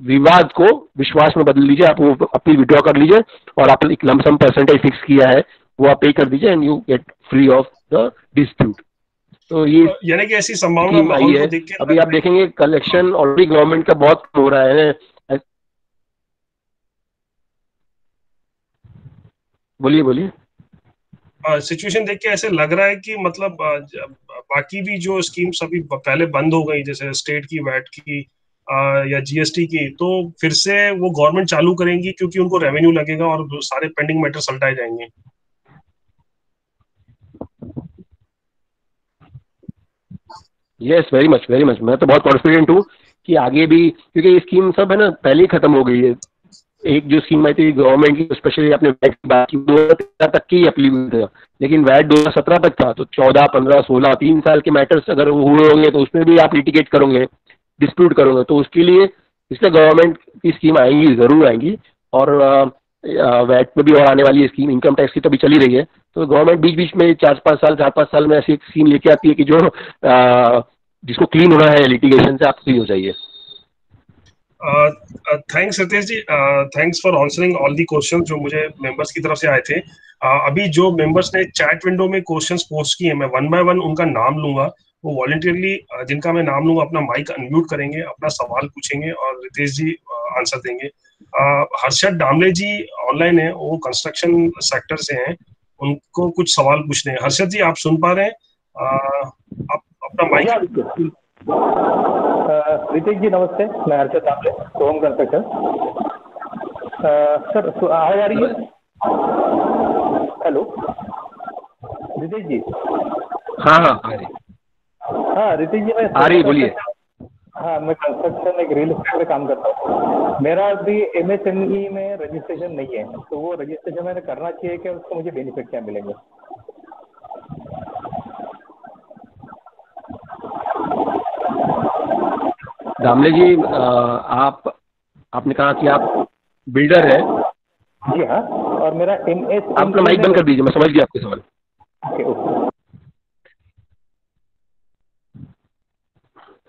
विवाद को विश्वास में बदल लीजिए आप वो अपील विड्रॉ कर लीजिए और आपने एक लमसम परसेंटेज फिक्स किया है वो आप पे कर दीजिए and you get free of the dispute तो ये यानी कि ऐसी संभावना आई है। अभी आप देखेंगे कलेक्शन ऑलरेडी गवर्नमेंट का बहुत हो रहा है। बोलिए बोलिए। सिचुएशन देख के ऐसे लग रहा है कि मतलब बाकी भी जो स्कीम्स अभी पहले बंद हो गई जैसे स्टेट की वैट की या जीएसटी की तो फिर से वो गवर्नमेंट चालू करेंगी क्योंकि उनको रेवेन्यू लगेगा और सारे पेंडिंग मैटर सल्टाए जाएँगे। Yes very much very much मैं तो बहुत कॉन्फिडेंट हूँ कि आगे भी क्योंकि ये स्कीम सब है ना पहले ही खत्म हो गई है। एक जो स्कीम आई थी गवर्नमेंट की स्पेशली अपने वैट की बात की दो हज़ार तेरह तक की अप्लीकेबल था। लेकिन वैट दो हज़ार सत्रह तक था तो चौदह, पंद्रह, सोलह, तीन साल के मैटर्स अगर हुए होंगे तो उसमें भी आप लिटिगेट करोगे डिस्प्यूट करोगे। तो उसके लिए इसलिए गवर्नमेंट की स्कीम आएँगी, ज़रूर आएँगी। और वैट में भी और आने वाली स्कीम इनकम टैक्स की तो अभी चली रही है। तो गवर्नमेंट बीच बीच में चार पाँच साल चार पाँच साल में ऐसी एक स्कीम लेके आती है कि जो जिसको क्लीन होना है लिटिगेशन से आप फ्री हो जाइए। Thanks Ritesh ji thanks for answering all the question जो मुझे मेंबर्स की तरफ़ से आए थे. Uh, अभी जो मेंबर्स ने चैट विंडो में क्वेश्चंस पोस्ट किए मैं वन बाय वन उनका नाम लूँगा. वो वॉलेंटियरली uh, जिनका मैं नाम लूँगा अपना माइक अनम्यूट करेंगे अपना सवाल पूछेंगे और रितेश जी आंसर uh, देंगे. हर्षद डामले जी ऑनलाइन है वो कंस्ट्रक्शन सेक्टर से हैं. उनको कुछ सवाल पूछने हैं. हर्षद जी आप सुन पा रहे हैं? आप अपना माइक रितेश जी नमस्ते। मैं Harshad Tamble home construction sir आवाज़ आ रही है? हेलो रितेश जी? हाँ हाँ आ रही हाँ। रितेश जी मैं आ रही बोलिए। हाँ मैं कंस्ट्रक्शन एक रियल एस्टेट में काम करता हूँ। मेरा अभी एम एस एम ई में रजिस्ट्रेशन नहीं है तो वो रजिस्ट्रेशन मैंने करना चाहिए क्या उसको मुझे बेनिफिट क्या मिलेंगे? दामले जी आप आपने कहा कि आप बिल्डर है। जी हाँ और मेरा एम एस आपका माइक बंद कर दीजिए मैं समझ गया आपके सवाल। Okay okay.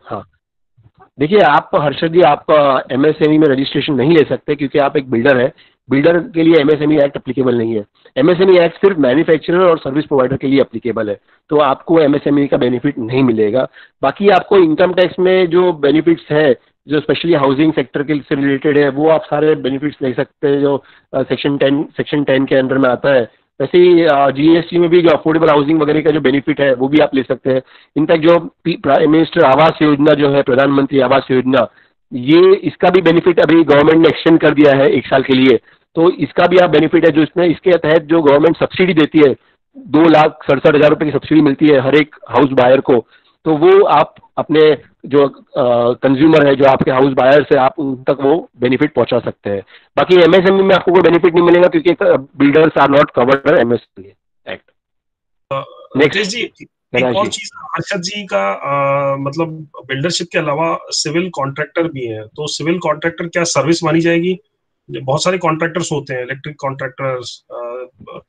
हाँ। देखिए आप हर्षद जी आप एमएसएमई में रजिस्ट्रेशन नहीं ले सकते क्योंकि आप एक बिल्डर है। बिल्डर के लिए एमएसएमई एक्ट अप्लीकेबल नहीं है। एमएसएमई एक्ट सिर्फ़ मैन्युफैक्चरर और सर्विस प्रोवाइडर के लिए अप्लीकेबल है। तो आपको एमएसएमई का बेनिफिट नहीं मिलेगा। बाकी आपको इनकम टैक्स में जो बेनिफिट्स है, जो स्पेशली हाउसिंग सेक्टर के से रिलेटेड है, वो आप सारे बेनिफिट्स ले सकते हैं जो सेक्शन टेन सेक्शन टेन के अंडर में आता है। वैसे ही जीएसटी में भी जो अफोर्डेबल हाउसिंग वगैरह का जो बेनिफिट है, वो भी आप ले सकते हैं। इनफैक्ट जो प्राइम मिनिस्टर आवास योजना जो है प्रधानमंत्री आवास योजना ये, इसका भी बेनिफिट अभी गवर्नमेंट ने एक्सटेंड कर दिया है एक साल के लिए। तो इसका भी आप बेनिफिट है जो इसमें इसके तहत जो गवर्नमेंट सब्सिडी देती है दो लाख सड़सठ हज़ार रुपये की सब्सिडी मिलती है हर एक हाउस बायर को तो वो आप अपने जो कंज्यूमर है जो आपके हाउस बायर से आप उन तक वो बेनिफिट पहुँचा सकते हैं। बाकी एमएसएमई में आपको कोई बेनिफिट नहीं मिलेगा क्योंकि builders are not covered MSME act next जी एक और चीज़ अर्षद जी का आ, मतलब बिल्डरशिप के अलावा सिविल कॉन्ट्रैक्टर भी है। तो सिविल कॉन्ट्रैक्टर क्या सर्विस मानी जाएगी? बहुत सारे कॉन्ट्रैक्टर्स होते हैं electric contractors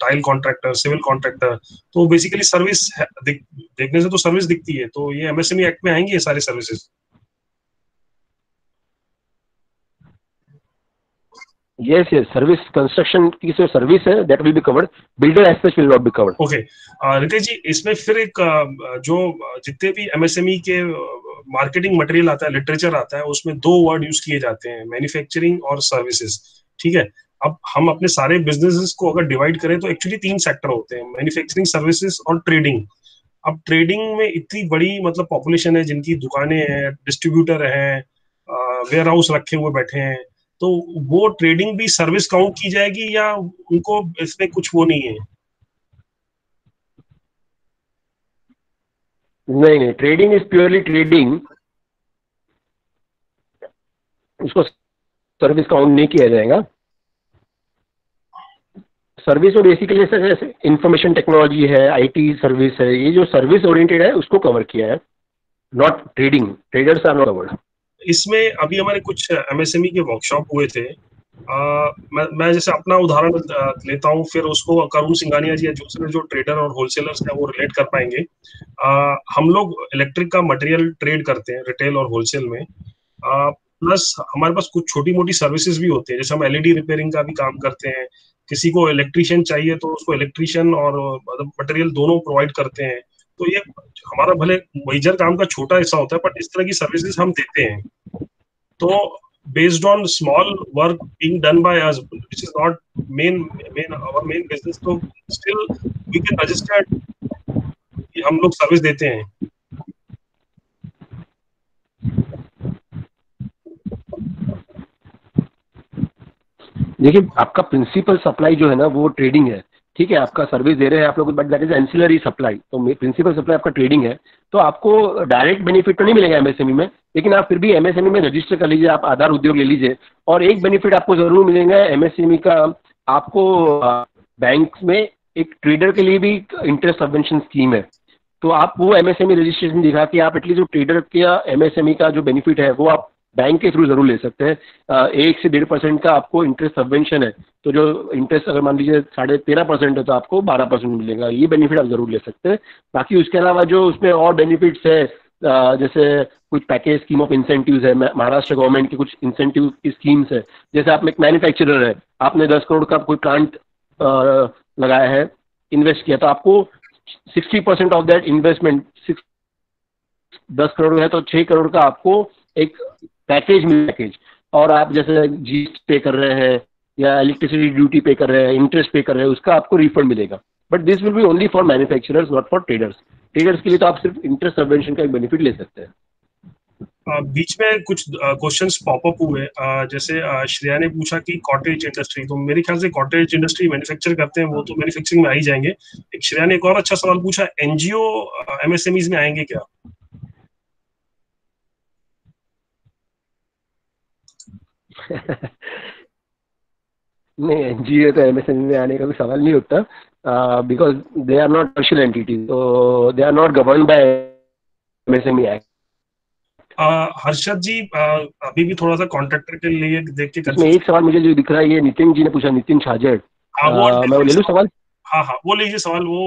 tile contractor civil contractor तो बेसिकली सर्विस दिख, देखने से तो सर्विस दिखती है तो ये एमएसएमई एक्ट में आएँगी ये सारी services yes yes, service, construction की जो सर्विस है, that will be covered. Builder as such will not be covered. Okay. Ritesh जी इसमें फिर एक जो जितने भी एमएसएमई के मार्केटिंग मटेरियल आता है लिटरेचर आता है, उसमें दो वर्ड यूज़ किए जाते हैं मैन्युफैक्चरिंग और सर्विसेज़ ठीक है? अब हम अपने सारे बिजनेसेस को अगर डिवाइड करें तो एक्चुअली तीन सेक्टर होते हैं मैन्युफैक्चरिंग सर्विसेज़ और ट्रेडिंग अब ट्रेडिंग में इतनी बड़ी मतलब पॉपुलेशन है, जिनकी दुकानें हैं डिस्ट्रीब्यूटर हैं वेयर हाउस रखे हुए बैठे हैं तो वो ट्रेडिंग भी सर्विस काउंट की जाएगी या उनको इसमें कुछ वो नहीं है? नहीं नहीं ट्रेडिंग इज़ प्योरली ट्रेडिंग उसको सर्विस काउंट नहीं किया जाएगा। सर्विस में बेसिकली जैसे इंफॉर्मेशन टेक्नोलॉजी है आईटी सर्विस है, ये जो सर्विस ओरिएंटेड है, उसको कवर किया है। Not trading traders are not covered इसमें अभी हमारे कुछ एमएसएमई के वर्कशॉप हुए थे। आ, मैं, मैं जैसे अपना उदाहरण लेता हूँ फिर उसको करुण सिंगानिया जी या जो ट्रेडर और होलसेलर्स हैं वो रिलेट कर पाएँगे। आ, हम लोग इलेक्ट्रिक का मटेरियल ट्रेड करते हैं रिटेल और होलसेल में। आ, प्लस हमारे पास कुछ छोटी मोटी सर्विसेज़ भी होती है जैसे हम एलईडी रिपेयरिंग का भी काम करते हैं। किसी को इलेक्ट्रिशियन चाहिए तो उसको इलेक्ट्रिशियन और मटेरियल मतलब दोनों प्रोवाइड करते हैं। तो ये हमारा भले मेजर काम का छोटा हिस्सा होता है बट इस तरह की सर्विसेज़ हम देते हैं। तो based on small work being done by us which is not main main our main business तो स्टिल वी कैन रजिस्टर हम लोग सर्विस देते हैं। देखिए, आपका प्रिंसिपल सप्लाई जो है ना, वो ट्रेडिंग है। ठीक है, आपका सर्विस दे रहे हैं आप लोग but that is ancillary supply तो प्रिंसिपल सप्लाई आपका ट्रेडिंग है। तो आपको डायरेक्ट बेनिफिट तो नहीं मिलेगा एमएसएमई में, लेकिन आप फिर भी एमएसएमई में रजिस्टर कर लीजिए, आप आधार उद्योग ले लीजिए, और एक बेनिफिट आपको ज़रूर मिलेगा एमएसएमई का। आपको बैंक में एक ट्रेडर के लिए भी इंटरेस्ट सबवेंशन स्कीम है। तो आप वो एमएसएमई रजिस्ट्रेशन दिखा के आप एटलीस्ट जो ट्रेडर का एमएसएमई का जो बेनिफिट है, वो आप बैंक के थ्रू ज़रूर ले सकते हैं। एक से डेढ़ परसेंट का आपको इंटरेस्ट सबवेंशन है। तो जो इंटरेस्ट अगर मान लीजिए साढ़े तेरह परसेंट है तो आपको बारह परसेंट मिलेगा। ये बेनिफिट आप ज़रूर ले सकते हैं। बाकी उसके अलावा जो उसमें और बेनिफिट्स है जैसे कुछ पैकेज स्कीम ऑफ़ इंसेंटिव्स है महाराष्ट्र गवर्नमेंट की कुछ इंसेंटिव की स्कीम्स है। जैसे आप एक मैन्युफैक्चरर है, आपने दस करोड़ का कोई प्लांट लगाया है इन्वेस्ट किया तो आपको sixty percent of that investment six दस करोड़ है तो छह करोड़ का आपको एक पैकेज मिल पैकेज। और आप जैसे जी पे कर रहे हैं या इलेक्ट्रिसिटी ड्यूटी पे कर रहे हैं इंटरेस्ट पे कर रहे हैं, उसका आपको रिफंड मिलेगा। But this will be only for manufacturers not for traders traders के लिए तो आप सिर्फ़ इंटरेस्ट सबवेंशन का एक बेनिफिट ले सकते हैं। बीच में कुछ क्वेश्चंस पॉपअप हुए। जैसे श्रेया ने पूछा कि कॉटेज इंडस्ट्री तो मेरे ख्याल से कॉटेज इंडस्ट्री मैन्युफैक्चर करते हैं, वो तो मैन्युफैक्चरिंग में आ ही जाएँगे। एक श्रेया ने एक और अच्छा सवाल पूछा एनजीओ एमएसएमईज में आएँगे क्या? नहीं एनजीओ तो एम एस एमएसएमई में आने का भी सवाल नहीं उठता because they are not commercial entity तो they are not govern by M S M act Harshad ji आ, अभी भी थोड़ा सा कॉन्ट्रेक्टर के लिए देख के एक सवाल मुझे जो दिख रहा है ये नितिन जी ने पूछा नितिन छाजर हाँ, मैं वो ले लू सवाल? हाँ हाँ वो लीजिए सवाल वो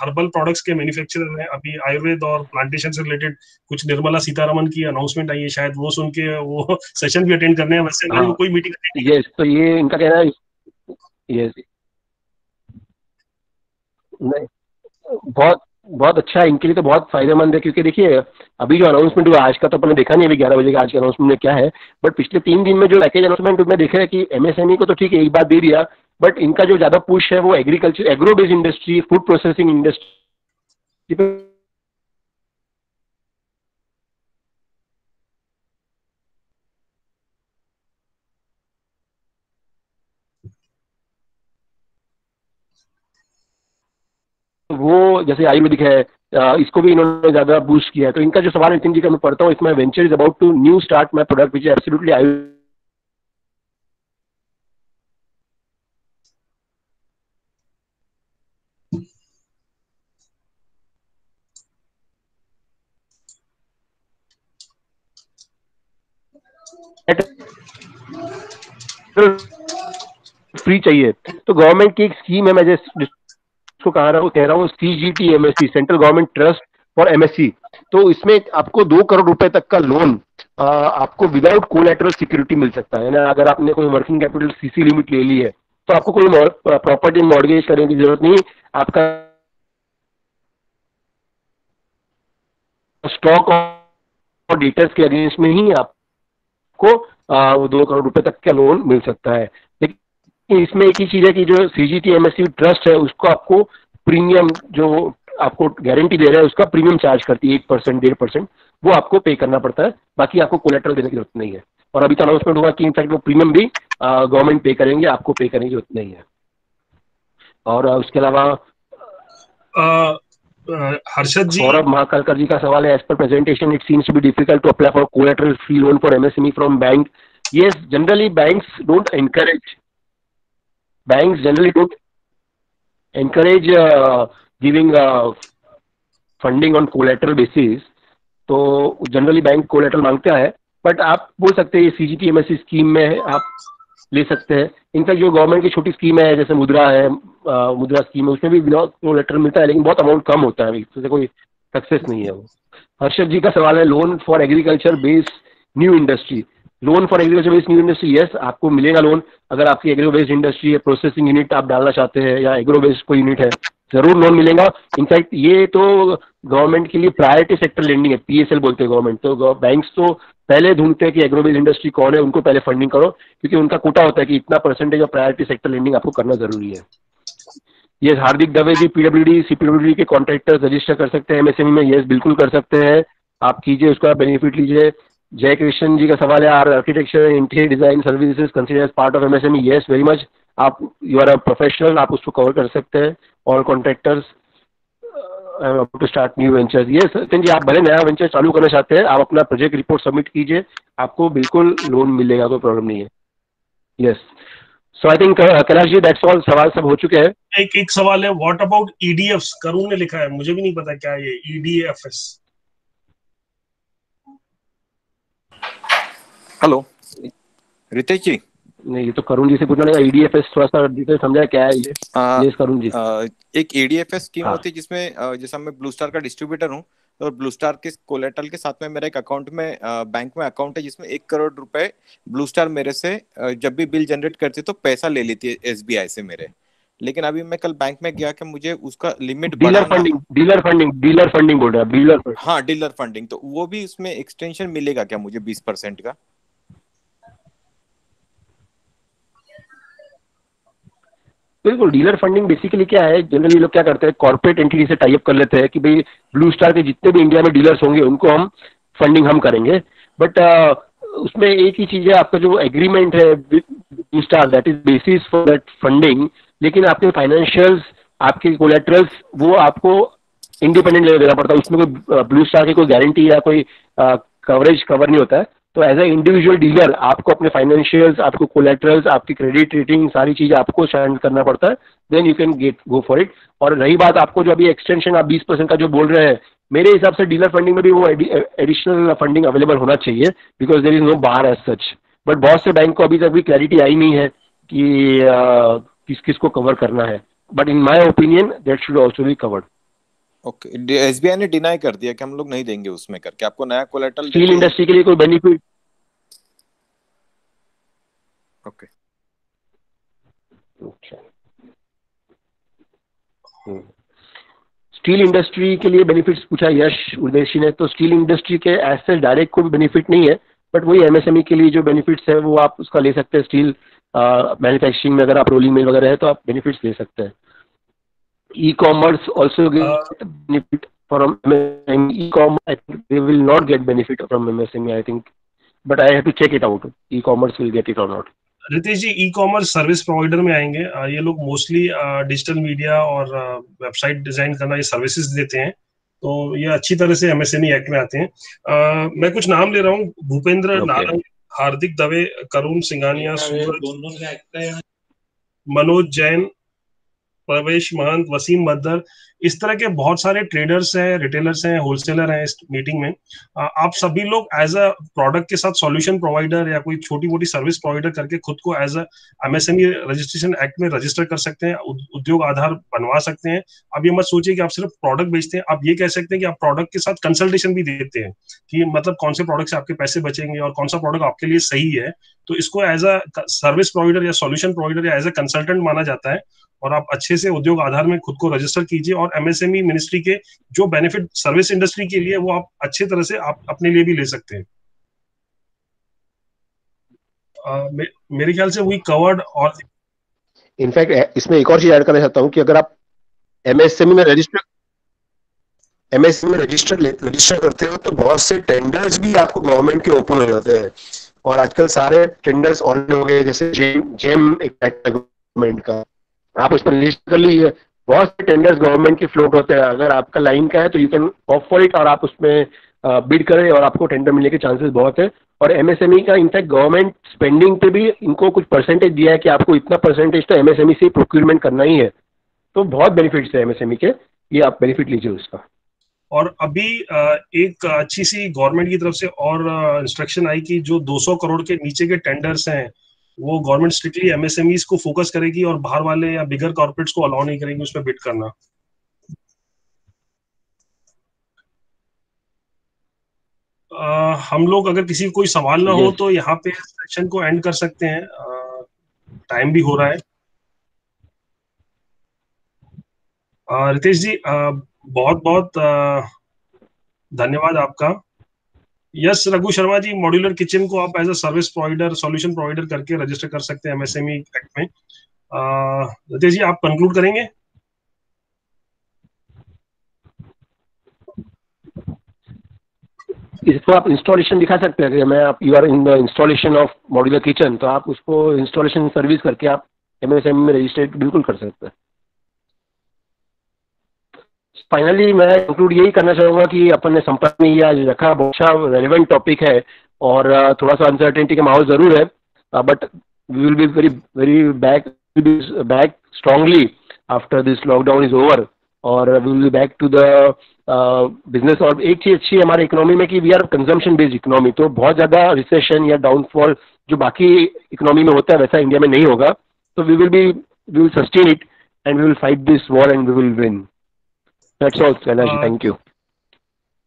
हर्बल प्रोडक्ट्स के मैन्युफैक्चरर हैं अभी आयुर्वेद और प्लांटेशन से रिलेटेड कुछ निर्मला सीतारमन की अनाउंसमेंट आई है शायद वो सुन के वो सेशन भी अटेंड करने हैं वैसे हाँ, कोई मीटिंग यस तो ये इनका कहना है यस नहीं बहुत बहुत अच्छा है, इनके लिए तो बहुत फ़ायदेमंद है, क्योंकि देखिए, अभी जो अनाउंसमेंट हुआ, आज का तो अपने देखा नहीं, अभी ग्यारह बजे का आज के अनाउंसमेंट में क्या है बट पिछले तीन दिन में जो पैकेज अनाउंसमेंट में देखा है कि एमएसएमई को तो ठीक है एक बात दे दिया बट इनका जो ज़्यादा पुश है वो agriculture agro based industry food processing industry वो जैसे आयुर्वेदिक है इसको भी इन्होंने ज़्यादा बूस्ट किया है। तो इनका जो सवाल नितिन जी, का मैं पढ़ता हूँ, इसमें venture is about to new start my product which absolutely Ayurveda free चाहिए। तो गवर्नमेंट की एक स्कीम है, मैं जिसको कह रहा हूँ, कह रहा हूँ C G T M S C central government trust for M S C तो इसमें आपको दो करोड़ रुपए तक का लोन आपको विदाउट कोलेटरल सिक्योरिटी मिल सकता है। ना अगर आपने कोई वर्किंग कैपिटल सीसी लिमिट ले ली है तो आपको कोई प्रॉपर्टी मॉडगेज करने की ज़रूरत नहीं। आपका स्टॉक और डिटेल्स के अगेंस्ट में ही आपको दो करोड़ रुपए तक का लोन मिल सकता है। इसमें एक ही चीज़ है कि जो C G T M S trust है उसको आपको प्रीमियम जो आपको गारंटी दे रहा है उसका प्रीमियम चार्ज करती है एक परसेंट डेढ़ परसेंट वो आपको पे करना पड़ता है। बाकी आपको कोलेट्रल देने की ज़रूरत नहीं है। और अभी तो अनाउंसमेंट हुआ कि इनफैक्ट वो प्रीमियम भी गवर्नमेंट पे करेंगे आपको पे करने की ज़रूरत नहीं है। और उसके अलावा हर्षद जी। सौरभ महाकालकर जी का सवाल है as per presentation it seems to be difficult to apply for collateral free loan for MSME from bank yes generally banks don't encourage banks generally don't encourage uh, giving uh, funding on collateral basis. तो generally bank collateral माँगता है but आप बोल सकते हैं ये C G T M S scheme में आप ले सकते हैं। इनफैक्ट जो गवर्नमेंट की छोटी स्कीम है जैसे मुद्रा है आ, मुद्रा स्कीम है उसमें भी बिना कोलेटरल मिलता है लेकिन बहुत अमाउंट कम होता है। इससे कोई सक्सेस नहीं है वो। हर्षद जी का सवाल है loan for agriculture based new industry loan for agriculture based new industry yes आपको मिलेगा लोन अगर आपकी एग्रो बेस्ड इंडस्ट्री है प्रोसेसिंग यूनिट आप डालना चाहते हैं या एग्रो बेस्ड कोई यूनिट है, ज़रूर लोन मिलेगा। इनफैक्ट ये तो गवर्नमेंट के लिए प्रायोरिटी सेक्टर लेंडिंग है पीएसएल बोलते हैं गवर्नमेंट तो बैंक्स तो पहले ढूंढते हैं कि एग्रो बेस्ड इंडस्ट्री कौन है, उनको पहले फंडिंग करो, क्योंकि उनका कोटा होता है कि इतना percentage of priority sector lending आपको करना ज़रूरी है। ये हार्दिक दवे जी पीडब्ल्यूडी सीपीडब्ल्यूडी के कॉन्ट्रैक्टर रजिस्टर कर सकते हैं एमएसएमई में यस बिल्कुल कर सकते हैं। आप कीजिए, उसका बेनिफिट लीजिए। जय कृष्ण जी का सवाल है are architecture interior design services consider as part of MSME yes very much आप यू आर अ प्रोफेशनल आप उसको कवर कर सकते हैं all contractors to start new ventures ये सचिन जी, आप भले नया वेंचर चालू करना चाहते हैं, आप अपना प्रोजेक्ट रिपोर्ट सबमिट कीजिए, आपको बिल्कुल लोन मिलेगा, कोई प्रॉब्लम नहीं है। Yes so I think Kailash ji that's all सवाल सब हो चुके हैं। एक एक सवाल है व्हाट अबाउट ईडीएफ करुण ने लिखा है, मुझे भी नहीं पता क्या ये ईडीएफएस हेलो रितेश जी नहीं ये तो करुण जी से पूछना पड़ेगा ईडीएफएस थोड़ा सा डिटेल समझा क्या है ये? प्लीज़ करुण जी आ, एक ईडीएफएस स्कीम हाँ. होती है जिसमें जैसा मैं ब्लू स्टार का डिस्ट्रीब्यूटर हूँ और ब्लू स्टार के कोलेटरल के साथ में मेरा एक अकाउंट में बैंक में अकाउंट है जिसमें एक करोड़ रुपए ब्लू स्टार मेरे से जब भी बिल जनरेट करती तो पैसा ले लेती है एसबीआई से मेरे। लेकिन अभी मैं कल बैंक में गया कि मुझे उसका limit dealer funding dealer funding dealer funding बोल रहा है डीलर हाँ डीलर फंडिंग तो वो भी उसमें एक्सटेंशन मिलेगा क्या मुझे बीस परसेंट का? बिल्कुल डीलर फंडिंग बेसिकली क्या है? जनरली लोग क्या करते हैं? कॉर्पोरेट एंटिटी से टाइप कर लेते हैं कि भाई ब्लू स्टार के जितने भी इंडिया में डीलर्स होंगे उनको हम फंडिंग हम करेंगे। बट uh, उसमें एक ही चीज़ है आपका जो एग्रीमेंट है Blue Star that is basis for that funding लेकिन आपके फाइनेंशियल्स आपके कोलेट्रल्स वो आपको इंडिपेंडेंट लेवल देना पड़ता है। उसमें कोई ब्लू स्टार की कोई गारंटी या कोई कवरेज uh, कवर नहीं होता है। तो एज ए इंडिविजुअल डीलर आपको अपने फाइनेंशियल्स आपको कोलेट्रल्स आपकी क्रेडिट रेटिंग सारी चीज़ें आपको स्टैंड करना पड़ता है then you can get go for it और रही बात आपको जो अभी एक्सटेंशन आप बीस परसेंट का जो बोल रहे हैं मेरे हिसाब से डीलर फंडिंग में भी वो एडिशनल फंडिंग अवेलेबल होना चाहिए because there is no bar as such but बहुत से बैंक को अभी तक भी क्लैरिटी आई नहीं है कि uh, किस किस को कवर करना है. But in my opinion that should also be covered okay SBI ने डिनाई कर दिया कि हम लोग नहीं देंगे उसमें करके। आपको नया कोलेटरल स्टील इंडस्ट्री के लिए कोई बेनिफिट ओके। स्टील इंडस्ट्री के लिए बेनिफिट्स पूछा यश उदेशी ने तो स्टील इंडस्ट्री के ऐसे डायरेक्ट कोई बेनिफिट नहीं है बट वही एमएसएमई के लिए जो बेनिफिट्स है वो आप उसका ले सकते हैं स्टील मैन्युफैक्चरिंग में अगर आप रोलिंग मिल वगैरह है तो आप बेनिफिट्स ले सकते हैं। E-commerce also get uh, benefit from e-commerce. I think they will not get benefit from MSME. I think, but I have to check it out. E-commerce will get it or not. Ritesh ji e commerce service provider में आएँगे ये लोग mostly digital media और website design करना ये services देते हैं तो ये अच्छी तरह से एमएसएमई एक्ट में आते हैं आ, मैं कुछ नाम ले रहा हूँ भूपेंद्र okay. नारंग हार्दिक दवे करुण सिंगानिया सूरज मनोज जैन प्रवेश महंत वसीम बद्दर इस तरह के बहुत सारे ट्रेडर्स हैं रिटेलर्स हैं होलसेलर हैं इस मीटिंग में। आप सभी लोग एज अ प्रोडक्ट के साथ सॉल्यूशन प्रोवाइडर या कोई छोटी मोटी सर्विस प्रोवाइडर करके खुद को as a MSME registration act में रजिस्टर कर सकते हैं उद्योग आधार बनवा सकते हैं। अब ये मत सोचिए कि आप सिर्फ़ प्रोडक्ट बेचते हैं, आप ये कह सकते हैं कि आप प्रोडक्ट के साथ कंसल्टेशन भी देते हैं कि मतलब कौन से प्रोडक्ट से आपके पैसे बचेंगे और कौन सा प्रोडक्ट आपके लिए सही है। तो इसको एज अ सर्विस प्रोवाइडर या सॉल्यूशन प्रोवाइडर या एज अ कंसल्टेंट माना जाता है और आप अच्छे से उद्योग आधार में खुद को रजिस्टर कीजिए और एमएसएमई मिनिस्ट्री के जो बेनिफिट सर्विस इंडस्ट्री के लिए वो आप अच्छे तरह से आप अपने लिए भी ले सकते हैं। मेरे ख्याल से वही कवर्ड और इनफैक्ट इसमें एक और चीज़ ऐड करना चाहता हूँ कि अगर आप एमएसएमई में रजिस्टर एमएसएमई में रजिस्टर रजिस्टर करते हो तो बहुत से टेंडर्स भी आपको गवर्नमेंट के ओपन हो जाते हैं। और आजकल सारे टेंडर्स ऑन हो गए, जैसे जेम जेम एक गवर्नमेंट का। आप उस पर रजिस्टर कर लीजिए। बहुत से टेंडर्स गवर्नमेंट के फ्लोट होते हैं। अगर आपका लाइन का है तो you can off for it और आप उसमें बिड करें और आपको टेंडर मिलने के चांसेस बहुत है। और एमएसएमई का इनफैक्ट गवर्नमेंट स्पेंडिंग पे भी इनको कुछ परसेंटेज दिया है कि आपको इतना परसेंटेज तो एमएसएमई से प्रोक्यूरमेंट करना ही है। तो बहुत बेनिफिट्स है एमएसएमई के। ये आप बेनिफिट लीजिए उसका। और अभी एक अच्छी सी गवर्नमेंट की तरफ़ से और इंस्ट्रक्शन आई कि जो 200 करोड़ के नीचे के टेंडर्स हैं वो गवर्नमेंट स्ट्रिक्टली एमएसएमईज को फोकस करेगी और बाहर वाले या बिगर कॉर्पोरेट्स को अलाउ नहीं करेंगे उसमें बिट करना। आ, हम लोग अगर किसी को कोई सवाल ना हो तो यहाँ पे सेशन को एंड कर सकते हैं। टाइम भी हो रहा है। रितेश जी बहुत बहुत धन्यवाद आपका। Yes Raghu Sharma ji modular kitchen को आप as a service provider solution provider करके रजिस्टर कर सकते हैं एमएसएमई एक्ट में। रितेश जी, आप कंक्लूड करेंगे? इसको आप इंस्टॉलेशन दिखा सकते हैं मैं आप you are in the installation of modular kitchen तो आप उसको इंस्टॉलेशन सर्विस करके आप एमएसएमई में रजिस्ट्रेट बिल्कुल कर सकते हैं। फाइनली मैं इंक्लूड यही करना चाहूँगा कि अपन ने संपर्क में ये आज रखा। बहुत अच्छा रेलिवेंट टॉपिक है और थोड़ा सा अनसर्टेनिटी का माहौल ज़रूर है। But we will be very very back back strongly after this lockdown is over और we will be back to the business और एक चीज़ अच्छी है हमारे इकोनॉमी में कि we are consumption based economy तो बहुत ज़्यादा रिसेशन या डाउनफॉल जो बाकी इकोनॉमी में होता है वैसा इंडिया में नहीं होगा। तो we will be we will sustain it and we will fight this war and we will win That's all, Kailash. Uh, thank you.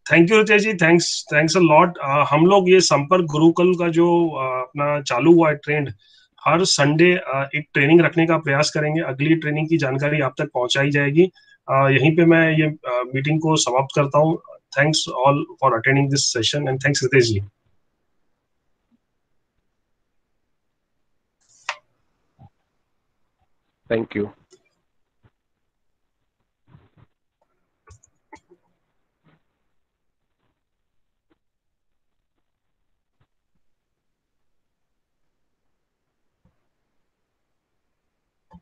Thank you Ritesh ji thanks thanks a lot हम लोग ये संपर्क गुरुकुल का जो uh, अपना चालू हुआ है ट्रेंड हर संडे uh, एक ट्रेनिंग रखने का प्रयास करेंगे। अगली ट्रेनिंग की जानकारी आप तक पहुंचाई जाएगी। Uh, यहीं पे मैं ये मीटिंग को समाप्त करता हूँ। Thanks all for attending this session and thanks Ritesh ji thank you